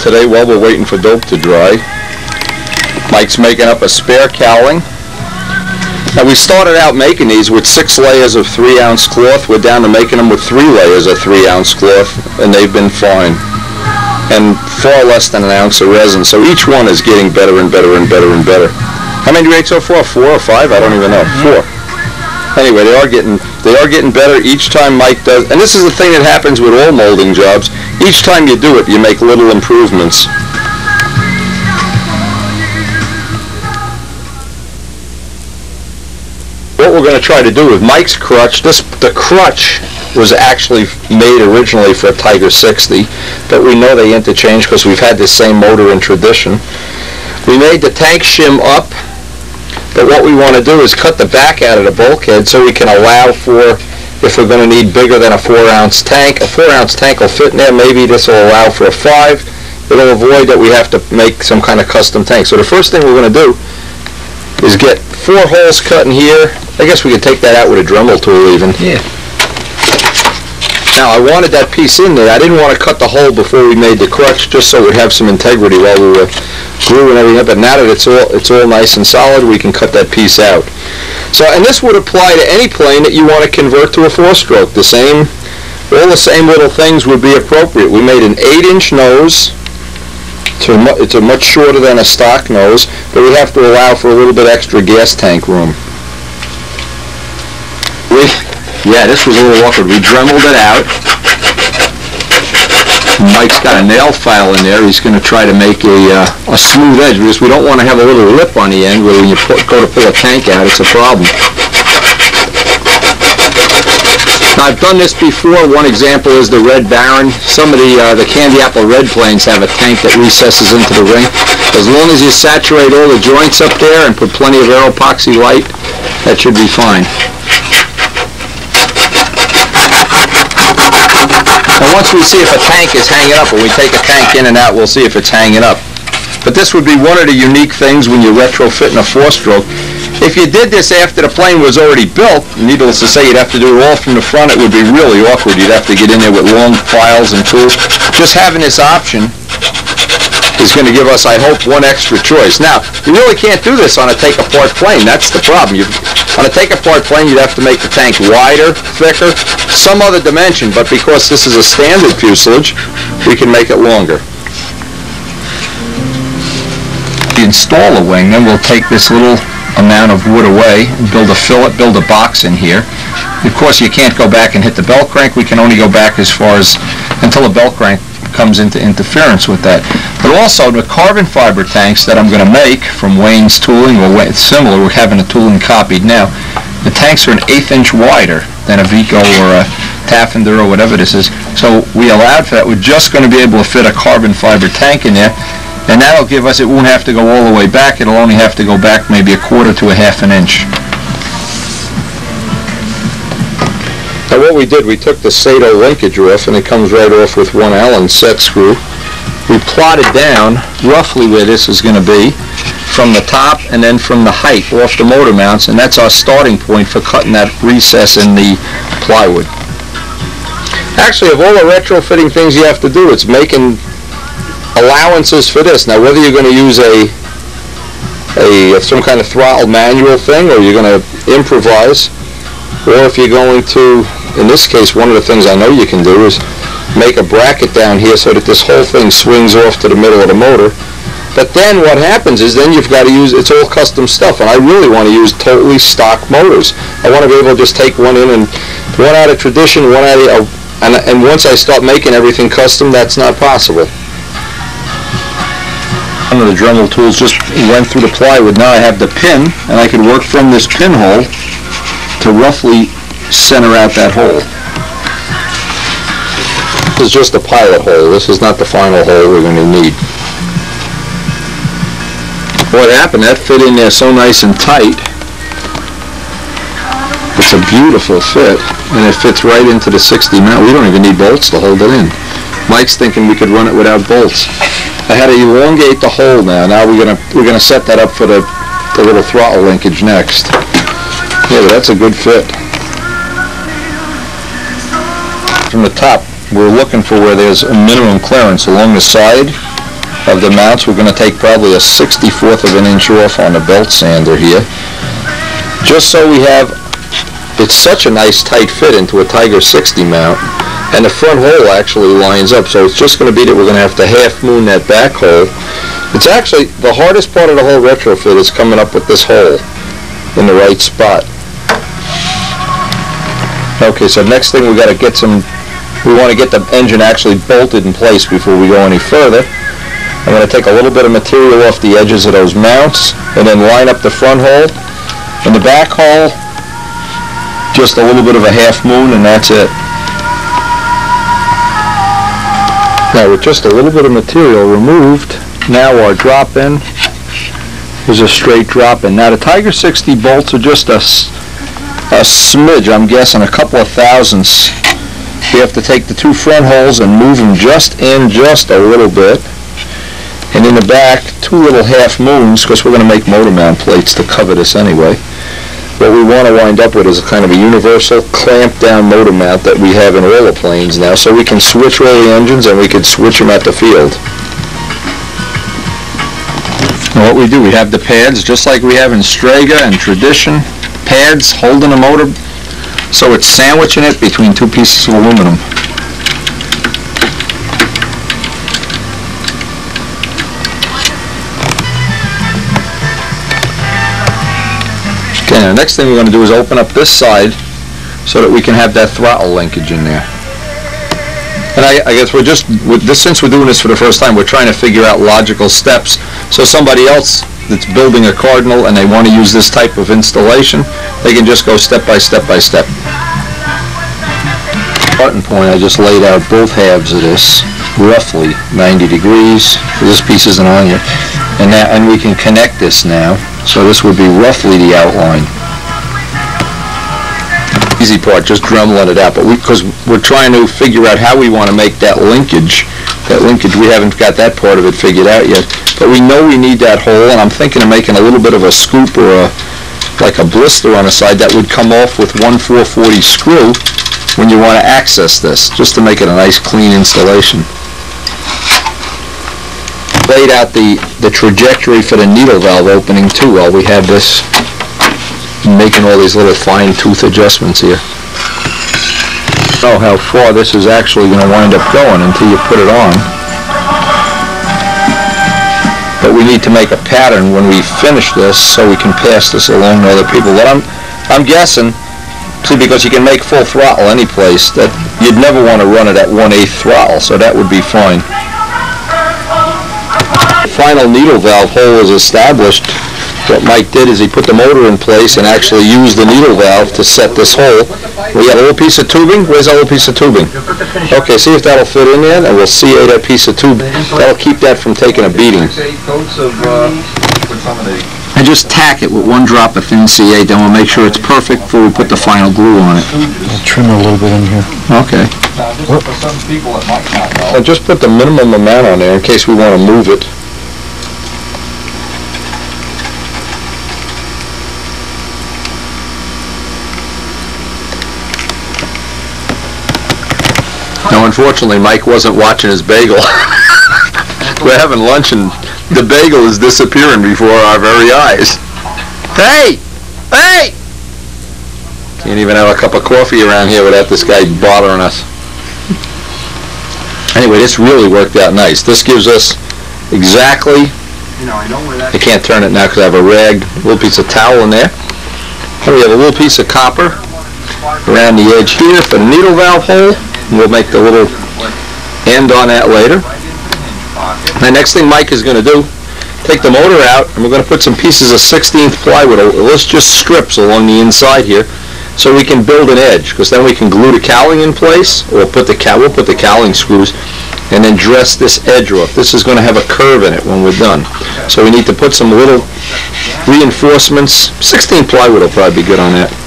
Today, while we're waiting for dope to dry, Mike's making up a spare cowling. Now, we started out making these with six layers of three-ounce cloth. We're down to making them with three layers of three-ounce cloth, and they've been fine. And far less than an ounce of resin, so each one is getting better and better and better and better. How many do you make so far? Four or five? I don't even know. Four. Anyway, they are getting they are getting better each time Mike does. And this is the thing that happens with all molding jobs. Each time you do it, you make little improvements. What we're going to try to do with Mike's crutch, this the crutch was actually made originally for a Tiger 60, but we know they interchange because we've had this same motor in tradition. We made the tank shim up, but what we want to do is cut the back out of the bulkhead so we can allow for, if we're going to need bigger than a four ounce tank, a four ounce tank will fit in there, maybe this will allow for a five. It'll avoid that we have to make some kind of custom tank. So the first thing we're going to do is get four holes cut in here. I guess we could take that out with a Dremel tool even. Yeah. Now, I wanted that piece in there. I didn't want to cut the hole before we made the crutch, just so we'd have some integrity while we were gluing everything up. But now that it's all it's all nice and solid, we can cut that piece out. So, and this would apply to any plane that you want to convert to a four-stroke. The same, all the same little things would be appropriate. We made an eight-inch nose. A, mu- it's a much shorter than a stock nose, but we have to allow for a little bit extra gas tank room. We, yeah, this was a little awkward. We dremeled it out. Mike's got a nail file in there. He's going to try to make a, uh, a smooth edge because we don't want to have a little lip on the end where when you put, go to pull a tank out, it's a problem. Now, I've done this before. One example is the Red Baron. Some of the, uh, the Candy Apple Red planes have a tank that recesses into the ring. As long as you saturate all the joints up there and put plenty of epoxy white, that should be fine. And once we see if a tank is hanging up, when we take a tank in and out, we'll see if it's hanging up. But this would be one of the unique things when you're retrofitting a four-stroke. If you did this after the plane was already built, needless to say, you'd have to do it all from the front. It would be really awkward. You'd have to get in there with long files and tools. Just having this option is going to give us, I hope, one extra choice. Now, you really can't do this on a take-apart plane. That's the problem. You, on a take-apart plane, you'd have to make the tank wider, thicker, some other dimension, but because this is a standard fuselage, we can make it longer. Install a wing, then we'll take this little amount of wood away and build a fillet, build a box in here. Of course, you can't go back and hit the bell crank. We can only go back as far as, until the bell crank comes into interference with that. But also the carbon fiber tanks that I'm going to make from Wayne's Tooling, or similar, we're having a tooling copied now. The tanks are an eighth inch wider than a Vico or uh, a Taffender or whatever this is. So we allowed for that. We're just going to be able to fit a carbon fiber tank in there. And that'll give us, it won't have to go all the way back. It'll only have to go back maybe a quarter to a half an inch. Now what we did, we took the Saito linkage off and it comes right off with one Allen set screw. We plotted down roughly where this is going to be from the top and then from the height off the motor mounts and that's our starting point for cutting that recess in the plywood. Actually, of all the retrofitting things you have to do, it's making allowances for this. Now, whether you're going to use a a some kind of throttle manual thing or you're going to improvise, or if you're going to, in this case, one of the things I know you can do is make a bracket down here so that this whole thing swings off to the middle of the motor. But then what happens is then you've got to use, it's all custom stuff, and I really want to use totally stock motors. I want to be able to just take one in and, one out of tradition, one out of, the- and, and once I start making everything custom, that's not possible. One of the Dremel tools just went through the plywood. Now I have the pin, and I can work from this pinhole to roughly center out that hole. This is just a pilot hole. This is not the final hole we're going to need. What happened, that fit in there so nice and tight. It's a beautiful fit, and it fits right into the 60 mount. We don't even need bolts to hold it in. Mike's thinking we could run it without bolts. I had to elongate the hole now. Now we're gonna we're gonna set that up for the the little throttle linkage next. Yeah, that's a good fit. From the top, we're looking for where there's a minimum clearance along the side of the mounts. We're going to take probably a 64th of an inch off on the belt sander here. Just so we have, it's such a nice tight fit into a Tiger 60 mount. And the front hole actually lines up, so it's just going to be that we're going to have to half moon that back hole. It's actually, the hardest part of the whole retrofit is coming up with this hole in the right spot. Okay, so next thing we got to get some, we want to get the engine actually bolted in place before we go any further. I'm going to take a little bit of material off the edges of those mounts and then line up the front hole. In the back hole, just a little bit of a half moon and that's it. Now with just a little bit of material removed, now our drop in is a straight drop in. Now the Tiger 60 bolts are just a, a smidge, I'm guessing a couple of thousandths. We have to take the two front holes and move them just in just a little bit. And in the back, two little half moons, because we're going to make motor mount plates to cover this anyway what we want to wind up with is a kind of a universal clamp down motor mount that we have in all the planes now so we can switch all the engines and we can switch them at the field. And what we do, we have the pads just like we have in Strega and Tradition, pads holding the motor so it's sandwiching it between two pieces of aluminum. Okay, the next thing we're going to do is open up this side so that we can have that throttle linkage in there. And I, I guess we're just, with this, since we're doing this for the first time, we're trying to figure out logical steps. So somebody else that's building a Cardinal and they want to use this type of installation, they can just go step by step by step. Button point, I just laid out both halves of this, roughly 90 degrees. This piece isn't on here. And that, and we can connect this now. So this would be roughly the outline. Easy part, just dremeling it out, but we, because we're trying to figure out how we want to make that linkage. That linkage, we haven't got that part of it figured out yet. But we know we need that hole, and I'm thinking of making a little bit of a scoop or a, like a blister on the side that would come off with one 440 screw when you want to access this, just to make it a nice clean installation laid out the, the trajectory for the needle valve opening too while we have this making all these little fine tooth adjustments here. Know how far this is actually going to wind up going until you put it on. But we need to make a pattern when we finish this so we can pass this along to other people. What I'm, I'm guessing, see because you can make full throttle any place, that you'd never want to run it at 1 8 throttle, so that would be fine final needle valve hole is established, what Mike did is he put the motor in place and actually used the needle valve to set this hole. We got a little piece of tubing. Where's that little piece of tubing? Okay, see if that'll fit in there, and we'll CA that piece of tube. That'll keep that from taking a beating. I just tack it with one drop of thin CA, then we'll make sure it's perfect before we put the final glue on it. I'll trim a little bit in here. Okay. I'll just put the minimum amount on there in case we want to move it. Now, unfortunately, Mike wasn't watching his bagel. We're having lunch and the bagel is disappearing before our very eyes. Hey! Hey! Can't even have a cup of coffee around here without this guy bothering us. Anyway, this really worked out nice. This gives us exactly, I can't turn it now because I have a rag, a little piece of towel in there. And we have a little piece of copper around the edge here for the needle valve hole. We'll make the little end on that later. The next thing Mike is going to do, take the motor out, and we're going to put some pieces of 16th plywood, let's just strips along the inside here, so we can build an edge, because then we can glue the cowling in place, or put the cow, we'll put the cowling screws, and then dress this edge off. This is going to have a curve in it when we're done. So we need to put some little reinforcements. 16 plywood will probably be good on that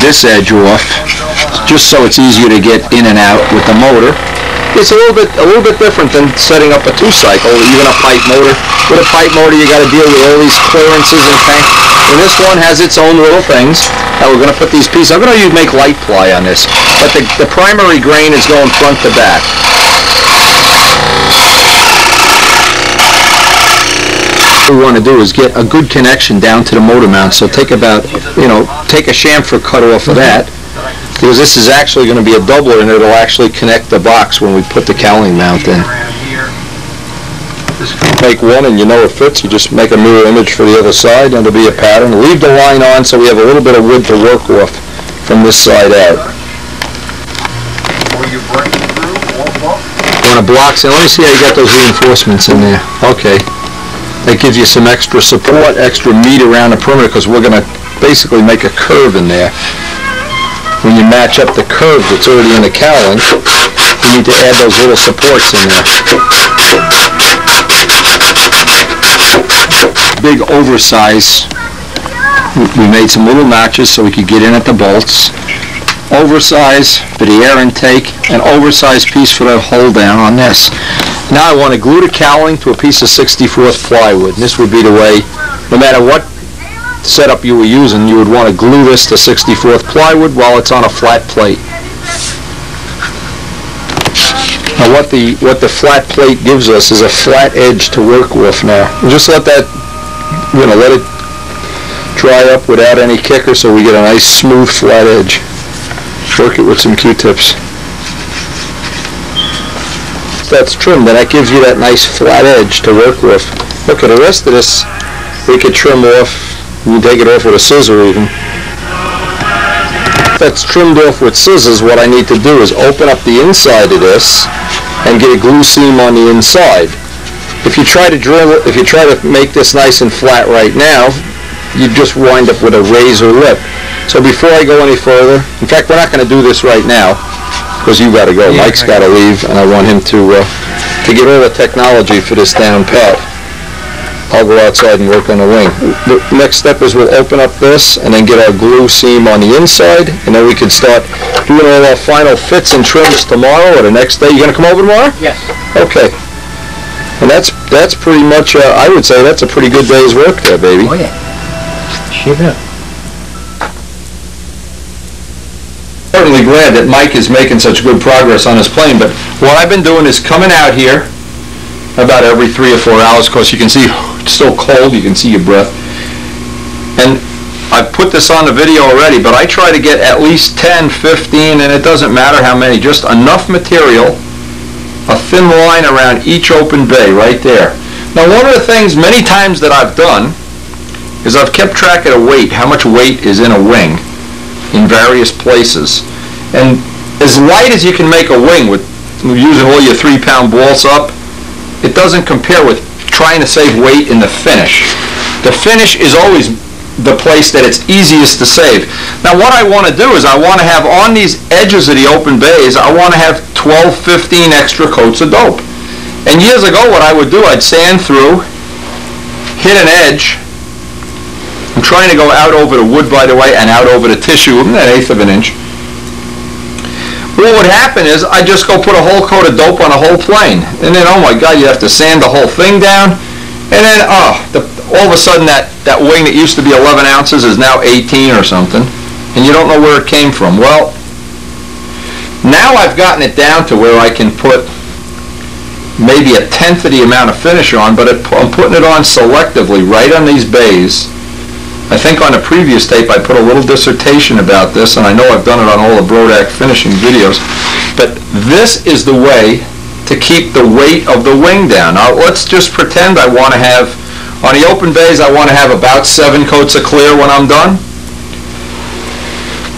this edge off, just so it's easier to get in and out with the motor. It's a little bit a little bit different than setting up a two-cycle or even a pipe motor. With a pipe motor, you got to deal with all these clearances and tank. And this one has its own little things. Now we're going to put these pieces. I'm going to make light ply on this, but the, the primary grain is going front to back. We want to do is get a good connection down to the motor mount, so take about, you know, take a chamfer cut off of that, because this is actually going to be a doubler, and it'll actually connect the box when we put the cowling mount in. Make one and you know it fits, you just make a mirror image for the other side, and it'll be a pattern. Leave the line on so we have a little bit of wood to work off from this side out. Or you break through, or what? On a block, so let me see how you got those reinforcements in there. Okay. That gives you some extra support, extra meat around the perimeter, because we're gonna basically make a curve in there. When you match up the curve that's already in the cowling, you need to add those little supports in there. Big oversize. We- We made some little notches so we could get in at the bolts. Oversize for the air intake, an oversized piece for the hold down on this. Now I want to glue the cowling to a piece of 64th plywood. And This would be the way, no matter what setup you were using, you would want to glue this to 64th plywood while it's on a flat plate. Now what the, what the flat plate gives us is a flat edge to work with now. Just let that, you know, let it dry up without any kicker so we get a nice smooth flat edge. Work it with some Q-tips that's trimmed, then that gives you that nice flat edge to work with. Look, at the rest of this, we could trim off, you take it off with a scissor even. That's trimmed off with scissors, what I need to do is open up the inside of this and get a glue seam on the inside. If you try to drill, if you try to make this nice and flat right now, you just wind up with a razor lip. So before I go any further, in fact, we're not gonna do this right now, because you gotta go, Mike's gotta leave, and I want him to, uh, to get all the technology for this down pat. I'll go outside and work on the wing. The next step is we'll open up this and then get our glue seam on the inside, and then we can start doing all our final fits and trims tomorrow or the next day. You gonna come over tomorrow? Yes. Okay. And that's, that's pretty much, uh, I would say that's a pretty good day's work there, baby. Oh, yeah. Sure certainly glad that Mike is making such good progress on his plane, but what I've been doing is coming out here about every three or four hours, of course you can see it's still cold, you can see your breath. And I've put this on the video already, but I try to get at least 10, 15, and it doesn't matter how many, just enough material, a thin line around each open bay right there. Now, one of the things many times that I've done is I've kept track of the weight, how much weight is in a wing in various places. And as light as you can make a wing with using all your three pound balls up, it doesn't compare with trying to save weight in the finish. The finish is always the place that it's easiest to save. Now what I want to do is I want to have on these edges of the open bays, I want to have 12, 15 extra coats of dope. And years ago what I would do, I'd sand through, hit an edge, I'm trying to go out over the wood, by the way, and out over the tissue, an eighth of an inch. What would happen is I just go put a whole coat of dope on a whole plane, and then oh my God, you have to sand the whole thing down, and then oh, the, all of a sudden that that wing that used to be 11 ounces is now 18 or something, and you don't know where it came from. Well, now I've gotten it down to where I can put maybe a tenth of the amount of finish on, but it, I'm putting it on selectively right on these bays. I think on a previous tape I put a little dissertation about this, and I know I've done it on all the Brodak finishing videos, but this is the way to keep the weight of the wing down. Now, let's just pretend I want to have, on the open bays, I want to have about seven coats of clear when I'm done.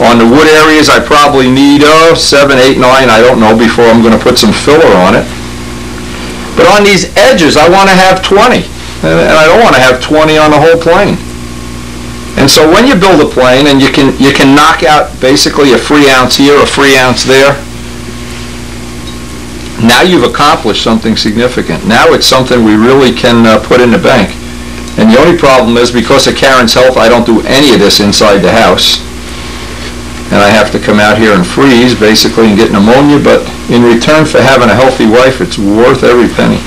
On the wood areas, I probably need, oh, seven, eight, nine, I don't know, before I'm going to put some filler on it. But on these edges, I want to have 20, and I don't want to have 20 on the whole plane. And so when you build a plane and you can you can knock out basically a free ounce here, a free ounce there, now you've accomplished something significant. Now it's something we really can uh, put in the bank. And the only problem is because of Karen's health, I don't do any of this inside the house. And I have to come out here and freeze basically and get pneumonia, but in return for having a healthy wife, it's worth every penny.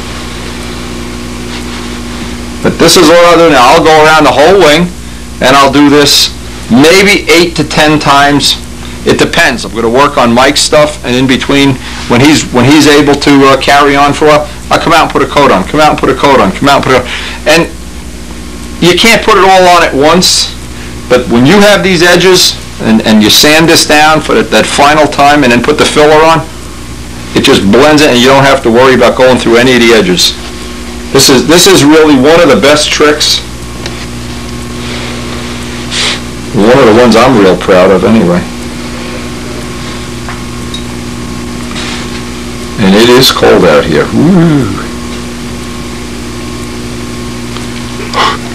But this is what I'll do now. I'll go around the whole wing and I'll do this maybe eight to ten times. It depends. I'm going to work on Mike's stuff, and in between, when he's when he's able to uh, carry on for a while, I'll come out and put a coat on. Come out and put a coat on. Come out and put a and you can't put it all on at once, but when you have these edges and, and you sand this down for that, that final time and then put the filler on, it just blends it and you don't have to worry about going through any of the edges. This is, this is really one of the best tricks. One of the ones I'm real proud of anyway. And it is cold out here.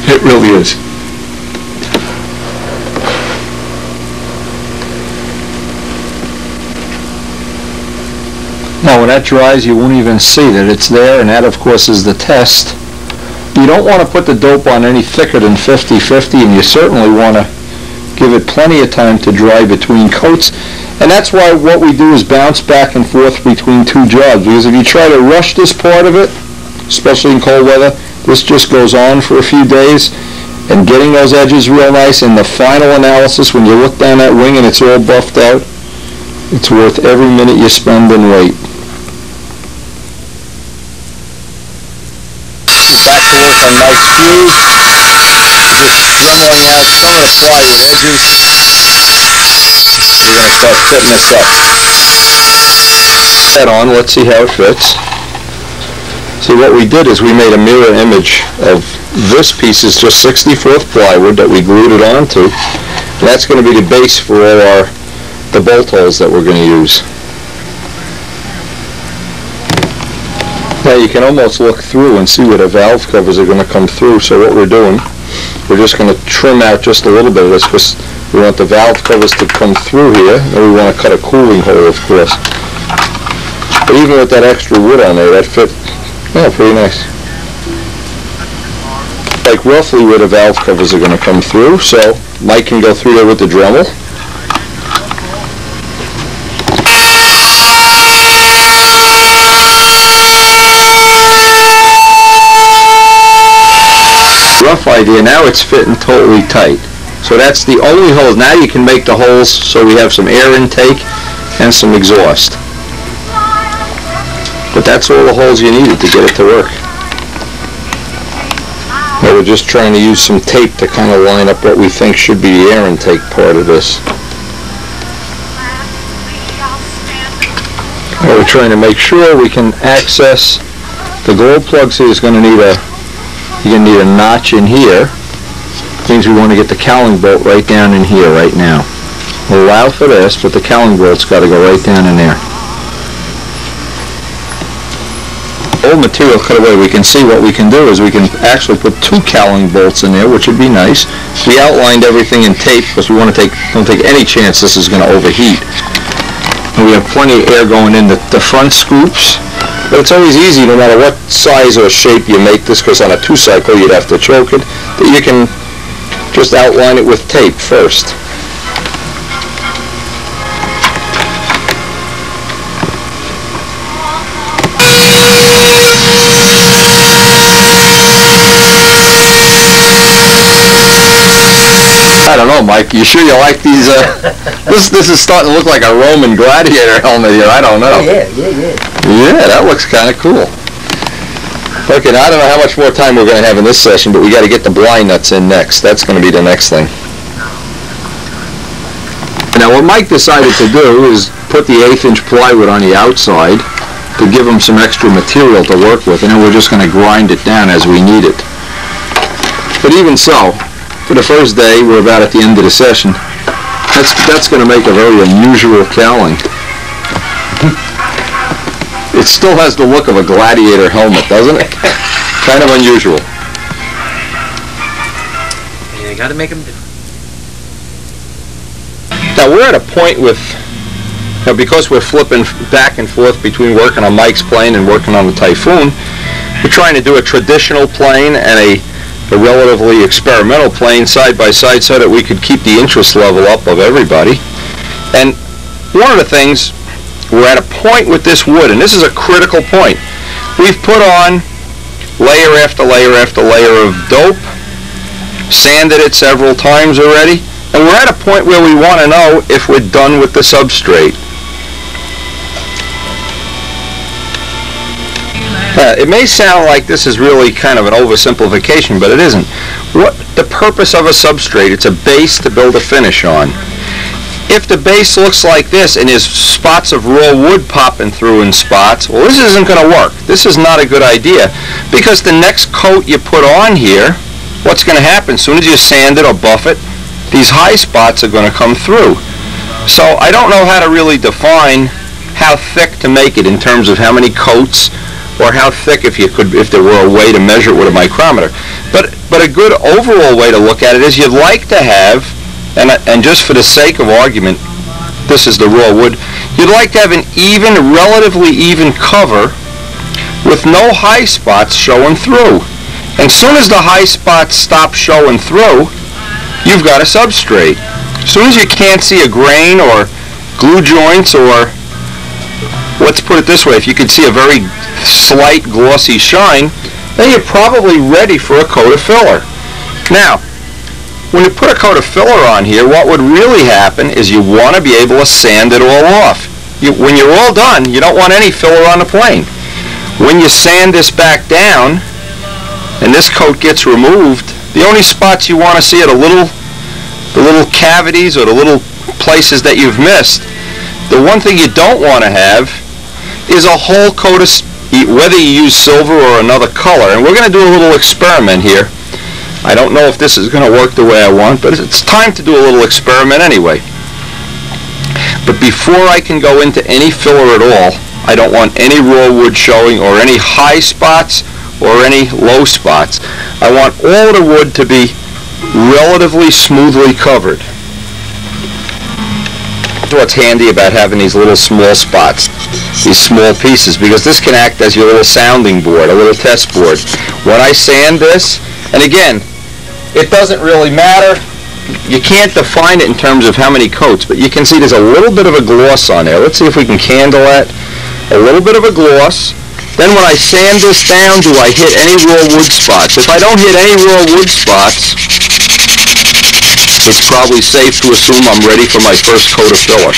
It really is. Now, when that dries, you won't even see that it's there, and that, of course, is the test. You don't want to put the dope on any thicker than 50-50, and you certainly want to give it plenty of time to dry between coats. And that's why what we do is bounce back and forth between two jobs, because if you try to rush this part of it, especially in cold weather, this just goes on for a few days, and getting those edges real nice in the final analysis, when you look down that wing and it's all buffed out, it's worth every minute you spend and wait. Back to work on Mike's fuse. Just dremeling out some of the plywood edges. We're gonna start fitting this up. That on, let's see how it fits. See, what we did is we made a mirror image of this piece is just 64th plywood that we glued it onto. That's gonna be the base for all our, the bolt holes that we're gonna use. Now you can almost look through and see where the valve covers are gonna come through, so what we're doing, we're just gonna trim out just a little bit of this, because we want the valve covers to come through here, and we wanna cut a cooling hole, of course. But even with that extra wood on there, that fit, yeah, pretty nice. Like roughly where the valve covers are gonna come through, so Mike can go through there with the Dremel. Idea. Now it's fitting totally tight. So that's the only holes. Now you can make the holes so we have some air intake and some exhaust. But that's all the holes you needed to get it to work. Now we're just trying to use some tape to kind of line up what we think should be the air intake part of this. Now we're trying to make sure we can access the glow plug see is going to need a you're going to need a notch in here. Means we want to get the cowling bolt right down in here right now. We'll allow for this, but the cowling bolt's got to go right down in there. Old material cut away, we can see what we can do is we can actually put two cowling bolts in there, which would be nice. We outlined everything in tape because we want to take, don't take any chance this is going to overheat. And we have plenty of air going in the, the front scoops. But it's always easy, no matter what size or shape you make this, because on a two-cycle you'd have to choke it, that you can just outline it with tape first. I don't know, Mike. You sure you like these? Uh, this this is starting to look like a Roman gladiator helmet here. I don't know. Yeah, yeah, yeah. Yeah, that looks kind of cool. Okay, now I don't know how much more time we're going to have in this session, but we got to get the blind nuts in next. That's going to be the next thing. Now, what Mike decided to do is put the eighth-inch plywood on the outside to give him some extra material to work with, and then we're just going to grind it down as we need it. But even so, for the first day, we're about at the end of the session. That's that's going to make a very unusual cowling. It still has the look of a gladiator helmet, doesn't it? kind of unusual. You gotta make them different. Now we're at a point with, now because we're flipping back and forth between working on Mike's plane and working on the Typhoon, we're trying to do a traditional plane and a, a relatively experimental plane side by side so that we could keep the interest level up of everybody. And one of the things, we're at a point with this wood, and this is a critical point. We've put on layer after layer after layer of dope, sanded it several times already, and we're at a point where we want to know if we're done with the substrate. Uh, it may sound like this is really kind of an oversimplification, but it isn't. What the purpose of a substrate? It's a base to build a finish on. If the base looks like this and there's spots of raw wood popping through in spots, well, this isn't going to work. This is not a good idea because the next coat you put on here, what's going to happen? As soon as you sand it or buff it, these high spots are going to come through. So I don't know how to really define how thick to make it in terms of how many coats or how thick if you could if there were a way to measure it with a micrometer. But but a good overall way to look at it is you'd like to have and and just for the sake of argument, this is the raw wood. You'd like to have an even, relatively even cover with no high spots showing through. And soon as the high spots stop showing through, you've got a substrate. As soon as you can't see a grain or glue joints or let's put it this way, if you could see a very slight glossy shine, then you're probably ready for a coat of filler. Now, when you put a coat of filler on here, what would really happen is you want to be able to sand it all off. You, when you're all done, you don't want any filler on the plane. When you sand this back down, and this coat gets removed, the only spots you want to see are the little, the little cavities or the little places that you've missed. The one thing you don't want to have is a whole coat of, whether you use silver or another color. And we're going to do a little experiment here. I don't know if this is going to work the way I want, but it's time to do a little experiment anyway. But before I can go into any filler at all, I don't want any raw wood showing or any high spots or any low spots. I want all the wood to be relatively smoothly covered what's handy about having these little small spots, these small pieces, because this can act as your little sounding board, a little test board. When I sand this, and again, it doesn't really matter. You can't define it in terms of how many coats, but you can see there's a little bit of a gloss on there. Let's see if we can candle that. A little bit of a gloss. Then when I sand this down, do I hit any raw wood spots? If I don't hit any raw wood spots, it's probably safe to assume I'm ready for my first coat of filler.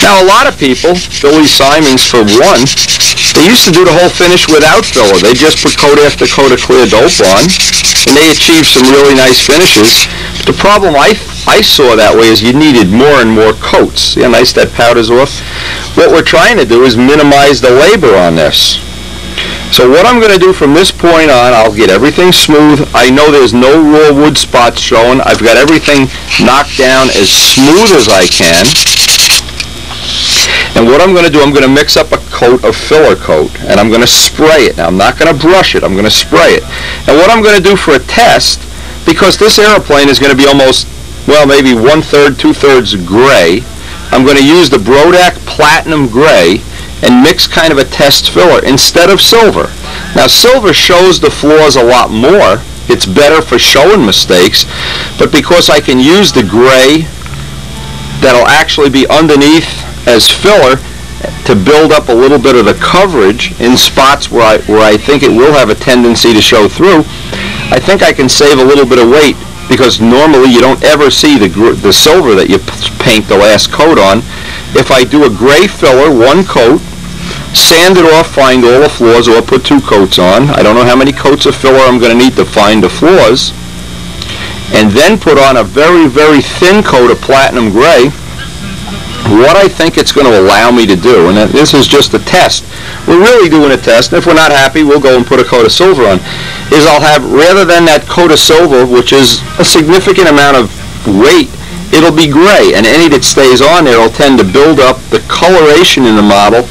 Now, a lot of people, Billy Simons for one, they used to do the whole finish without filler. They just put coat after coat of clear dope on, and they achieved some really nice finishes. The problem I, I saw that way is you needed more and more coats. See how nice that powder's off? What we're trying to do is minimize the labor on this. So what I'm going to do from this point on, I'll get everything smooth. I know there's no raw wood spots showing. I've got everything knocked down as smooth as I can. And what I'm going to do, I'm going to mix up a coat of filler coat, and I'm going to spray it. Now, I'm not going to brush it. I'm going to spray it. And what I'm going to do for a test, because this airplane is going to be almost, well, maybe one-third, two-thirds gray, I'm going to use the Brodak Platinum Gray, and mix kind of a test filler instead of silver. Now silver shows the flaws a lot more. It's better for showing mistakes, but because I can use the gray that'll actually be underneath as filler to build up a little bit of the coverage in spots where I, where I think it will have a tendency to show through, I think I can save a little bit of weight because normally you don't ever see the, the silver that you paint the last coat on if I do a gray filler, one coat, sand it off, find all the flaws, or put two coats on. I don't know how many coats of filler I'm going to need to find the flaws. And then put on a very, very thin coat of platinum gray. What I think it's going to allow me to do, and this is just a test. We're really doing a test, and if we're not happy, we'll go and put a coat of silver on, is I'll have, rather than that coat of silver, which is a significant amount of weight it'll be gray, and any that stays on there will tend to build up the coloration in the model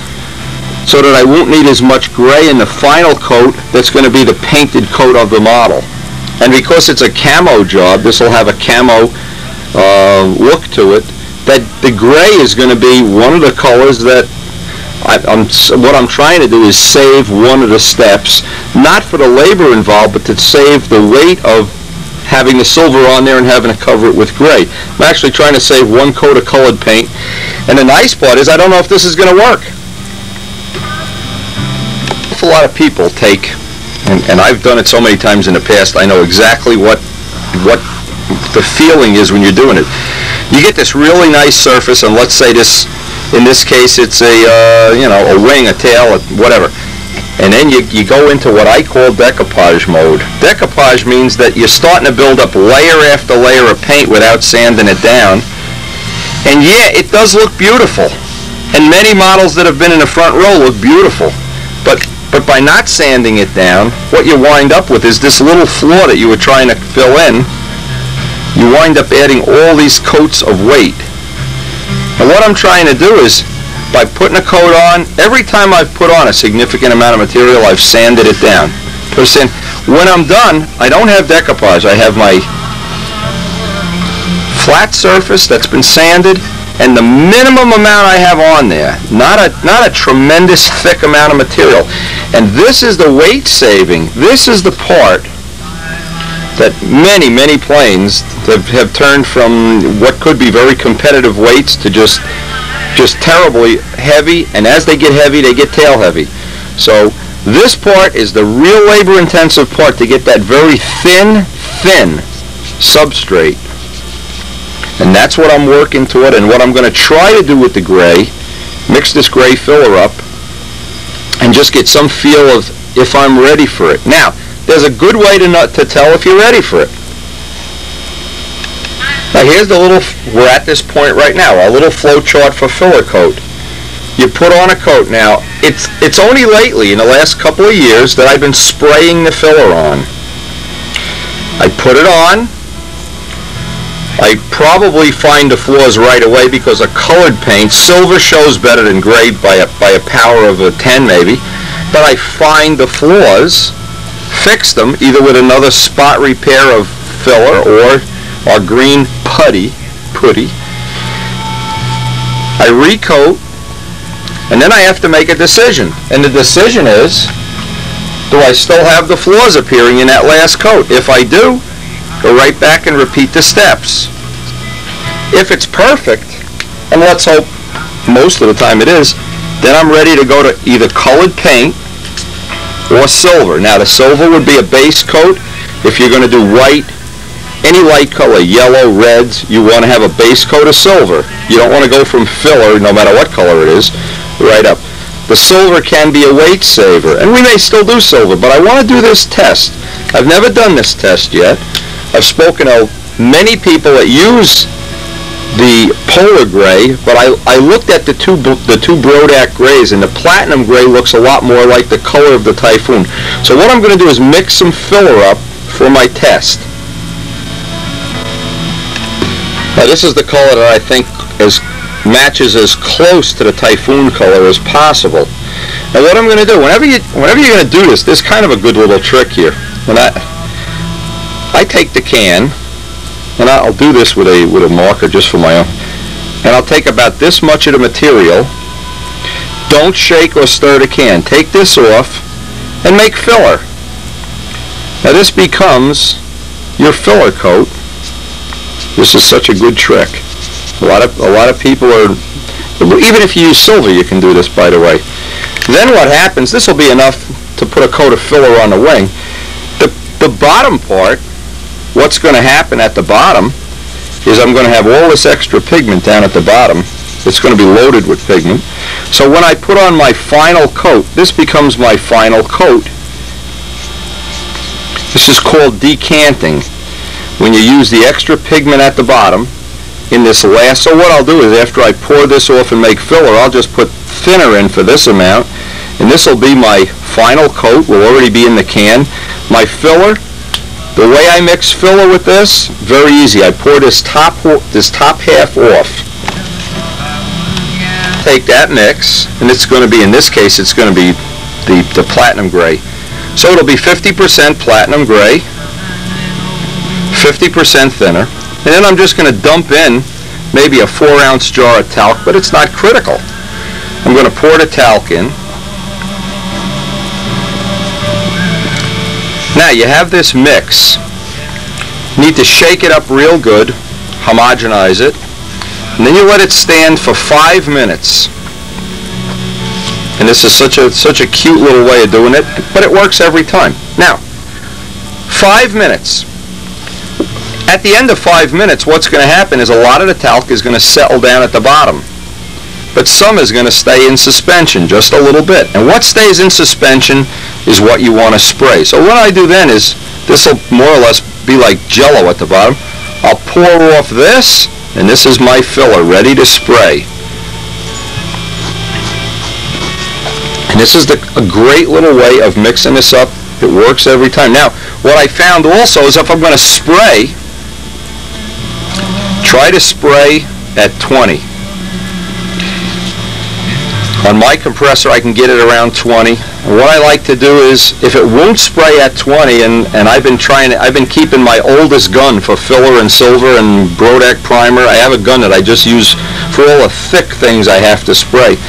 so that I won't need as much gray in the final coat that's going to be the painted coat of the model. And because it's a camo job, this will have a camo uh, look to it, that the gray is going to be one of the colors that I, am what I'm trying to do is save one of the steps, not for the labor involved, but to save the weight of having the silver on there and having to cover it with gray. I'm actually trying to save one coat of colored paint. And the nice part is I don't know if this is going to work. A lot of people take, and, and I've done it so many times in the past, I know exactly what what the feeling is when you're doing it. You get this really nice surface, and let's say this, in this case, it's a, uh, you know, a wing, a tail, whatever. And then you, you go into what I call decoupage mode. Decoupage means that you're starting to build up layer after layer of paint without sanding it down. And yeah, it does look beautiful. And many models that have been in the front row look beautiful. But but by not sanding it down, what you wind up with is this little flaw that you were trying to fill in. You wind up adding all these coats of weight. And what I'm trying to do is, by putting a coat on, every time I've put on a significant amount of material, I've sanded it down. Percent. When I'm done, I don't have decoupage. I have my flat surface that's been sanded, and the minimum amount I have on there, not a not a tremendous thick amount of material. And this is the weight saving. This is the part that many, many planes have, have turned from what could be very competitive weights to just just terribly heavy, and as they get heavy, they get tail heavy. So this part is the real labor intensive part to get that very thin, thin substrate. And that's what I'm working toward and what I'm going to try to do with the gray, mix this gray filler up and just get some feel of if I'm ready for it. Now, there's a good way to, not, to tell if you're ready for it. Now here's the little, we're at this point right now, a little flow chart for filler coat. You put on a coat now. It's, it's only lately, in the last couple of years, that I've been spraying the filler on. I put it on. I probably find the flaws right away because a colored paint, silver shows better than gray by a, by a power of a 10 maybe, but I find the flaws, fix them either with another spot repair of filler or our green putty, putty. I recoat, and then I have to make a decision. And the decision is, do I still have the flaws appearing in that last coat? If I do, go right back and repeat the steps. If it's perfect, and let's hope most of the time it is, then I'm ready to go to either colored paint or silver. Now the silver would be a base coat. If you're going to do white, any light color, yellow, reds, you want to have a base coat of silver. You don't want to go from filler, no matter what color it is, right up. The silver can be a weight saver, and we may still do silver, but I want to do this test. I've never done this test yet. I've spoken to many people that use the polar gray, but I, I looked at the two the two Brodak grays, and the platinum gray looks a lot more like the color of the Typhoon. So what I'm going to do is mix some filler up for my test. Now this is the color that I think is matches as close to the Typhoon color as possible. Now what I'm going to do, whenever you whenever you're going to do this, there's kind of a good little trick here. When I I take the can, and I'll do this with a with a marker just for my own, and I'll take about this much of the material. Don't shake or stir the can. Take this off and make filler. Now this becomes your filler coat. This is such a good trick. A lot of a lot of people are even if you use silver you can do this by the way. Then what happens, this will be enough to put a coat of filler on the wing. The the bottom part what's going to happen at the bottom is I'm going to have all this extra pigment down at the bottom. It's going to be loaded with pigment. So when I put on my final coat, this becomes my final coat. This is called decanting. When you use the extra pigment at the bottom in this last, so what I'll do is after I pour this off and make filler, I'll just put thinner in for this amount, and this will be my final coat, will already be in the can. My filler, the way I mix filler with this, very easy. I pour this top this top half off. Take that mix, and it's going to be, in this case, it's going to be the, the platinum gray. So it'll be 50% platinum gray, 50% thinner, and then I'm just going to dump in maybe a 4 ounce jar of talc, but it's not critical. I'm going to pour the talc in. Now you have this mix. You need to shake it up real good, homogenize it, and then you let it stand for five minutes. And this is such a such a cute little way of doing it, but it works every time. Now, five minutes. At the end of five minutes, what's going to happen is a lot of the talc is going to settle down at the bottom. but some is going to stay in suspension just a little bit. And what stays in suspension is what you want to spray. So what I do then is, this will more or less be like jello at the bottom. I'll pour off this, and this is my filler ready to spray. And this is the, a great little way of mixing this up. It works every time. Now, what I found also is if I'm going to spray, try to spray at 20. On my compressor, I can get it around 20. And what I like to do is, if it won't spray at 20, and, and I've been trying, I've been keeping my oldest gun for filler and silver and Brodak primer. I have a gun that I just use for all the thick things I have to spray.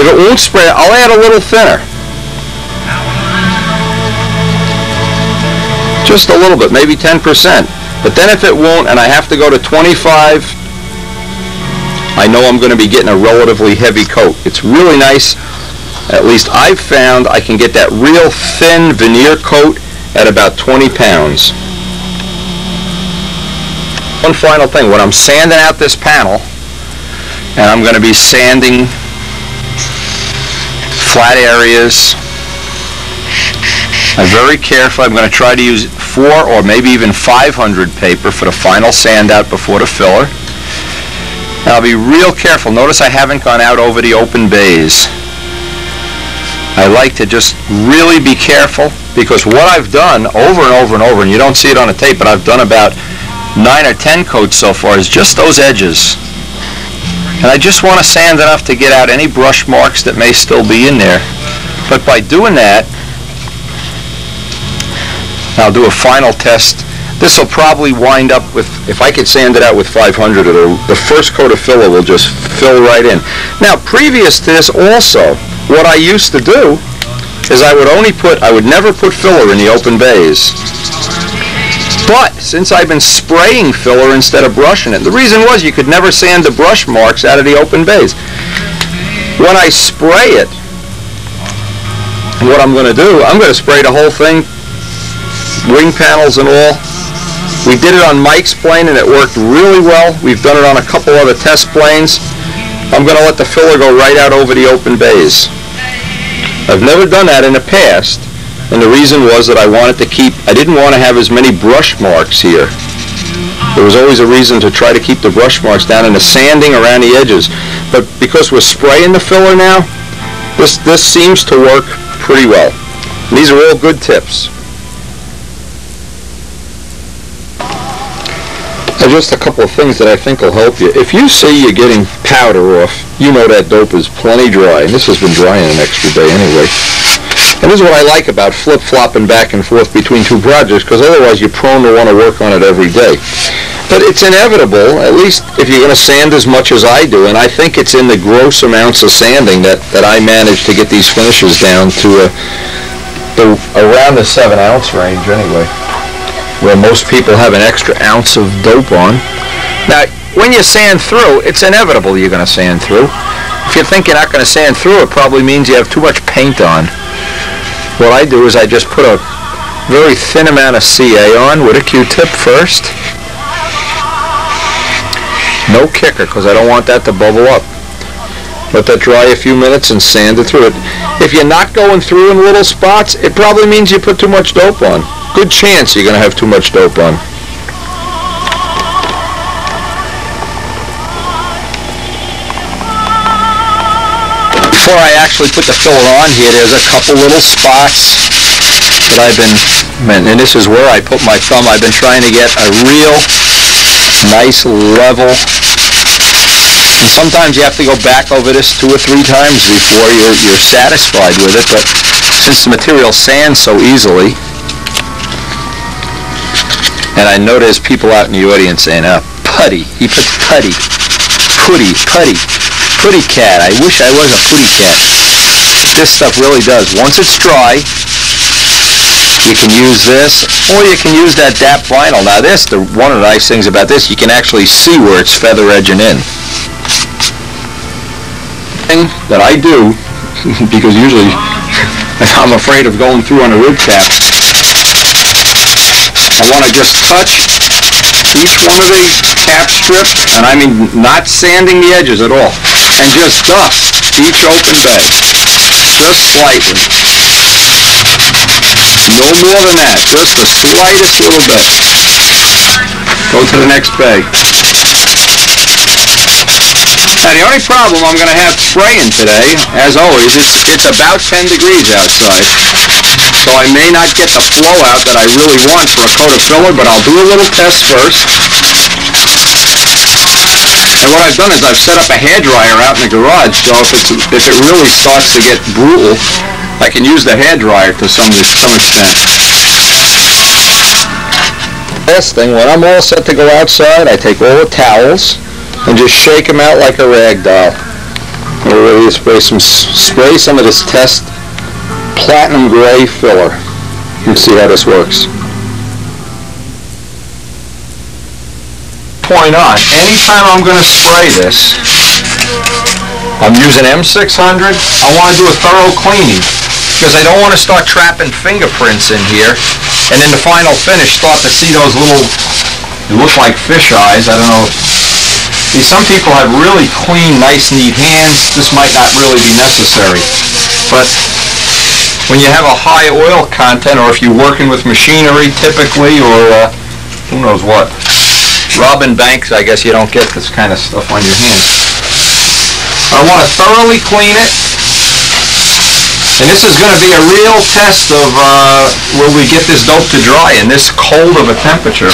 If it won't spray, I'll add a little thinner. Just a little bit, maybe 10%. But then if it won't, and I have to go to 25, I know I'm going to be getting a relatively heavy coat. It's really nice. At least I've found I can get that real thin veneer coat at about 20 pounds. One final thing, when I'm sanding out this panel, and I'm going to be sanding flat areas, I'm very careful. I'm going to try to use four or maybe even 500 paper for the final sand out before the filler. And I'll be real careful. Notice I haven't gone out over the open bays. I like to just really be careful because what I've done over and over and over, and you don't see it on the tape, but I've done about nine or ten coats so far, is just those edges. And I just want to sand enough to get out any brush marks that may still be in there. But by doing that, I'll do a final test this will probably wind up with, if I could sand it out with 500, it'll, the first coat of filler will just fill right in. Now, previous to this also, what I used to do is I would only put, I would never put filler in the open bays. But since I've been spraying filler instead of brushing it, the reason was you could never sand the brush marks out of the open bays. When I spray it, what I'm going to do, I'm going to spray the whole thing, wing panels and all, we did it on Mike's plane and it worked really well. We've done it on a couple other test planes. I'm going to let the filler go right out over the open bays. I've never done that in the past, and the reason was that I wanted to keep, I didn't want to have as many brush marks here. There was always a reason to try to keep the brush marks down and the sanding around the edges. But because we're spraying the filler now, this, this seems to work pretty well. And these are all good tips. Just a couple of things that I think will help you. If you see you're getting powder off, you know that dope is plenty dry, and this has been drying an extra day anyway. And this is what I like about flip-flopping back and forth between two projects, because otherwise you're prone to want to work on it every day. But it's inevitable, at least if you're going to sand as much as I do, and I think it's in the gross amounts of sanding that, that I manage to get these finishes down to a, the, around the 7 ounce range anyway where most people have an extra ounce of dope on. Now, when you sand through, it's inevitable you're going to sand through. If you think you're not going to sand through, it probably means you have too much paint on. What I do is I just put a very thin amount of CA on with a Q-tip first. No kicker, because I don't want that to bubble up. Let that dry a few minutes and sand it through it. If you're not going through in little spots, it probably means you put too much dope on good chance you're going to have too much dope on. Before I actually put the filler on here, there's a couple little spots that I've been, and this is where I put my thumb, I've been trying to get a real nice level and sometimes you have to go back over this two or three times before you're, you're satisfied with it, but since the material sands so easily, and I there's people out in the audience saying, uh, putty. He puts putty. Putty, putty. Putty cat. I wish I was a putty cat. This stuff really does. Once it's dry, you can use this, or you can use that DAP vinyl. Now this, the one of the nice things about this, you can actually see where it's feather edging in. Thing that I do, because usually I'm afraid of going through on a rib cap, I want to just touch each one of the cap strips, and I mean not sanding the edges at all, and just dust each open bay, just slightly. No more than that, just the slightest little bit. Go to the next bay. Now, the only problem I'm gonna have spraying today, as always, is it's about 10 degrees outside. So I may not get the flow out that I really want for a coat of filler, but I'll do a little test first. And what I've done is I've set up a hairdryer out in the garage, so if it's, if it really starts to get brutal, I can use the hairdryer to some, to some extent. Last thing, when I'm all set to go outside, I take all the towels and just shake them out like a rag doll. We're ready to spray some, spray some of this test platinum gray filler and see how this works. Point on, anytime I'm gonna spray this, I'm using M600, I wanna do a thorough cleaning because I don't wanna start trapping fingerprints in here and in the final finish start to see those little, they look like fish eyes, I don't know See, some people have really clean, nice, neat hands. This might not really be necessary. But when you have a high oil content, or if you're working with machinery typically, or uh, who knows what, robbing banks, I guess you don't get this kind of stuff on your hands. I want to thoroughly clean it. And this is going to be a real test of uh, will we get this dope to dry in this cold of a temperature.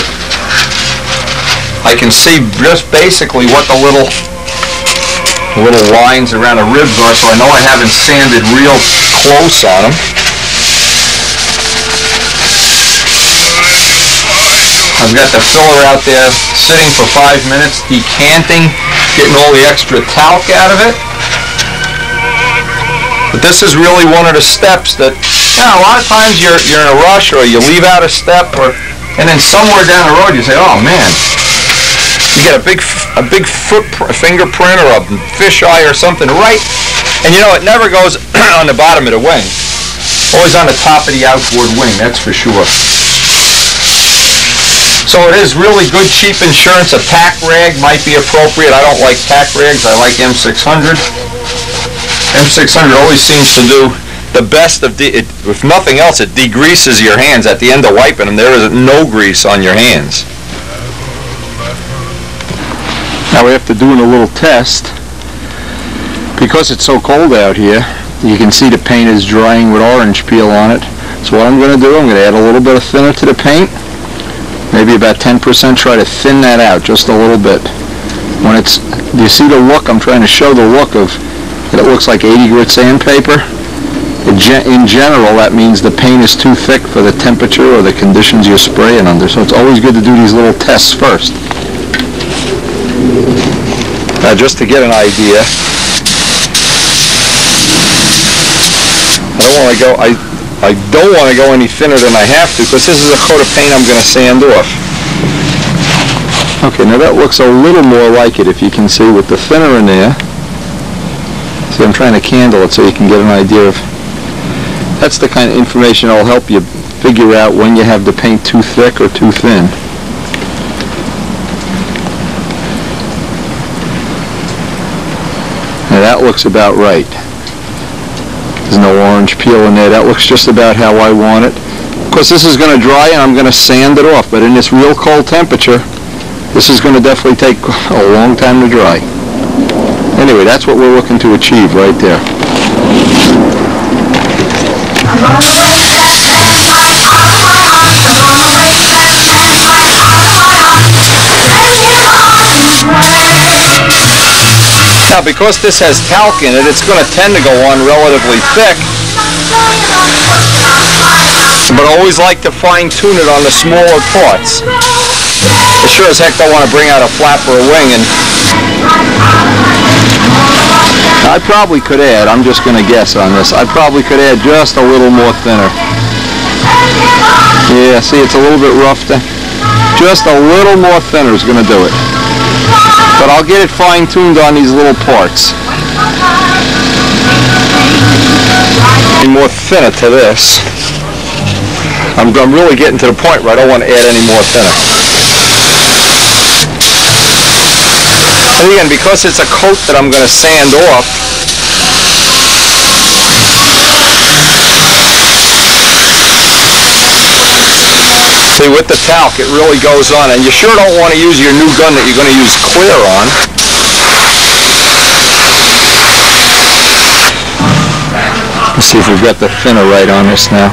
I can see just basically what the little little lines around the ribs are, so I know I haven't sanded real close on them. I've got the filler out there sitting for five minutes, decanting, getting all the extra talc out of it. But this is really one of the steps that, you know, a lot of times you're, you're in a rush or you leave out a step or, and then somewhere down the road you say, oh man, you get a big, a big foot fingerprint or a fisheye or something right, and you know it never goes on the bottom of the wing. Always on the top of the outboard wing, that's for sure. So it is really good cheap insurance. A tack rag might be appropriate. I don't like tack rags. I like M600. M600 always seems to do the best of, de- it, if nothing else, it degreases your hands. At the end of wiping them, there is no grease on your hands. Now after doing a little test, because it's so cold out here, you can see the paint is drying with orange peel on it. So what I'm going to do, I'm going to add a little bit of thinner to the paint, maybe about 10%, try to thin that out just a little bit. When it's, you see the look? I'm trying to show the look of, it looks like 80 grit sandpaper. In general, that means the paint is too thick for the temperature or the conditions you're spraying under. So it's always good to do these little tests first. Now, just to get an idea, I don't want to go, I, I don't want to go any thinner than I have to, because this is a coat of paint I'm going to sand off. Okay, now that looks a little more like it, if you can see, with the thinner in there. See, I'm trying to candle it so you can get an idea of, that's the kind of information that'll help you figure out when you have the paint too thick or too thin. Now that looks about right. There's no orange peel in there. That looks just about how I want it. Of course, this is going to dry and I'm going to sand it off, but in this real cold temperature, this is going to definitely take a long time to dry. Anyway, that's what we're looking to achieve right there. Now, because this has talc in it, it's going to tend to go on relatively thick. But I always like to fine tune it on the smaller parts. I sure as heck don't want to bring out a flap or a wing and... I probably could add, I'm just going to guess on this, I probably could add just a little more thinner. Yeah, see, it's a little bit rough. Just a little more thinner is going to do it. But I'll get it fine-tuned on these little parts. Be more thinner to this. I'm, I'm really getting to the point where I don't want to add any more thinner. And again, because it's a coat that I'm going to sand off, See, with the talc, it really goes on, and you sure don't want to use your new gun that you're going to use clear on. Let's see if we've got the thinner right on this now.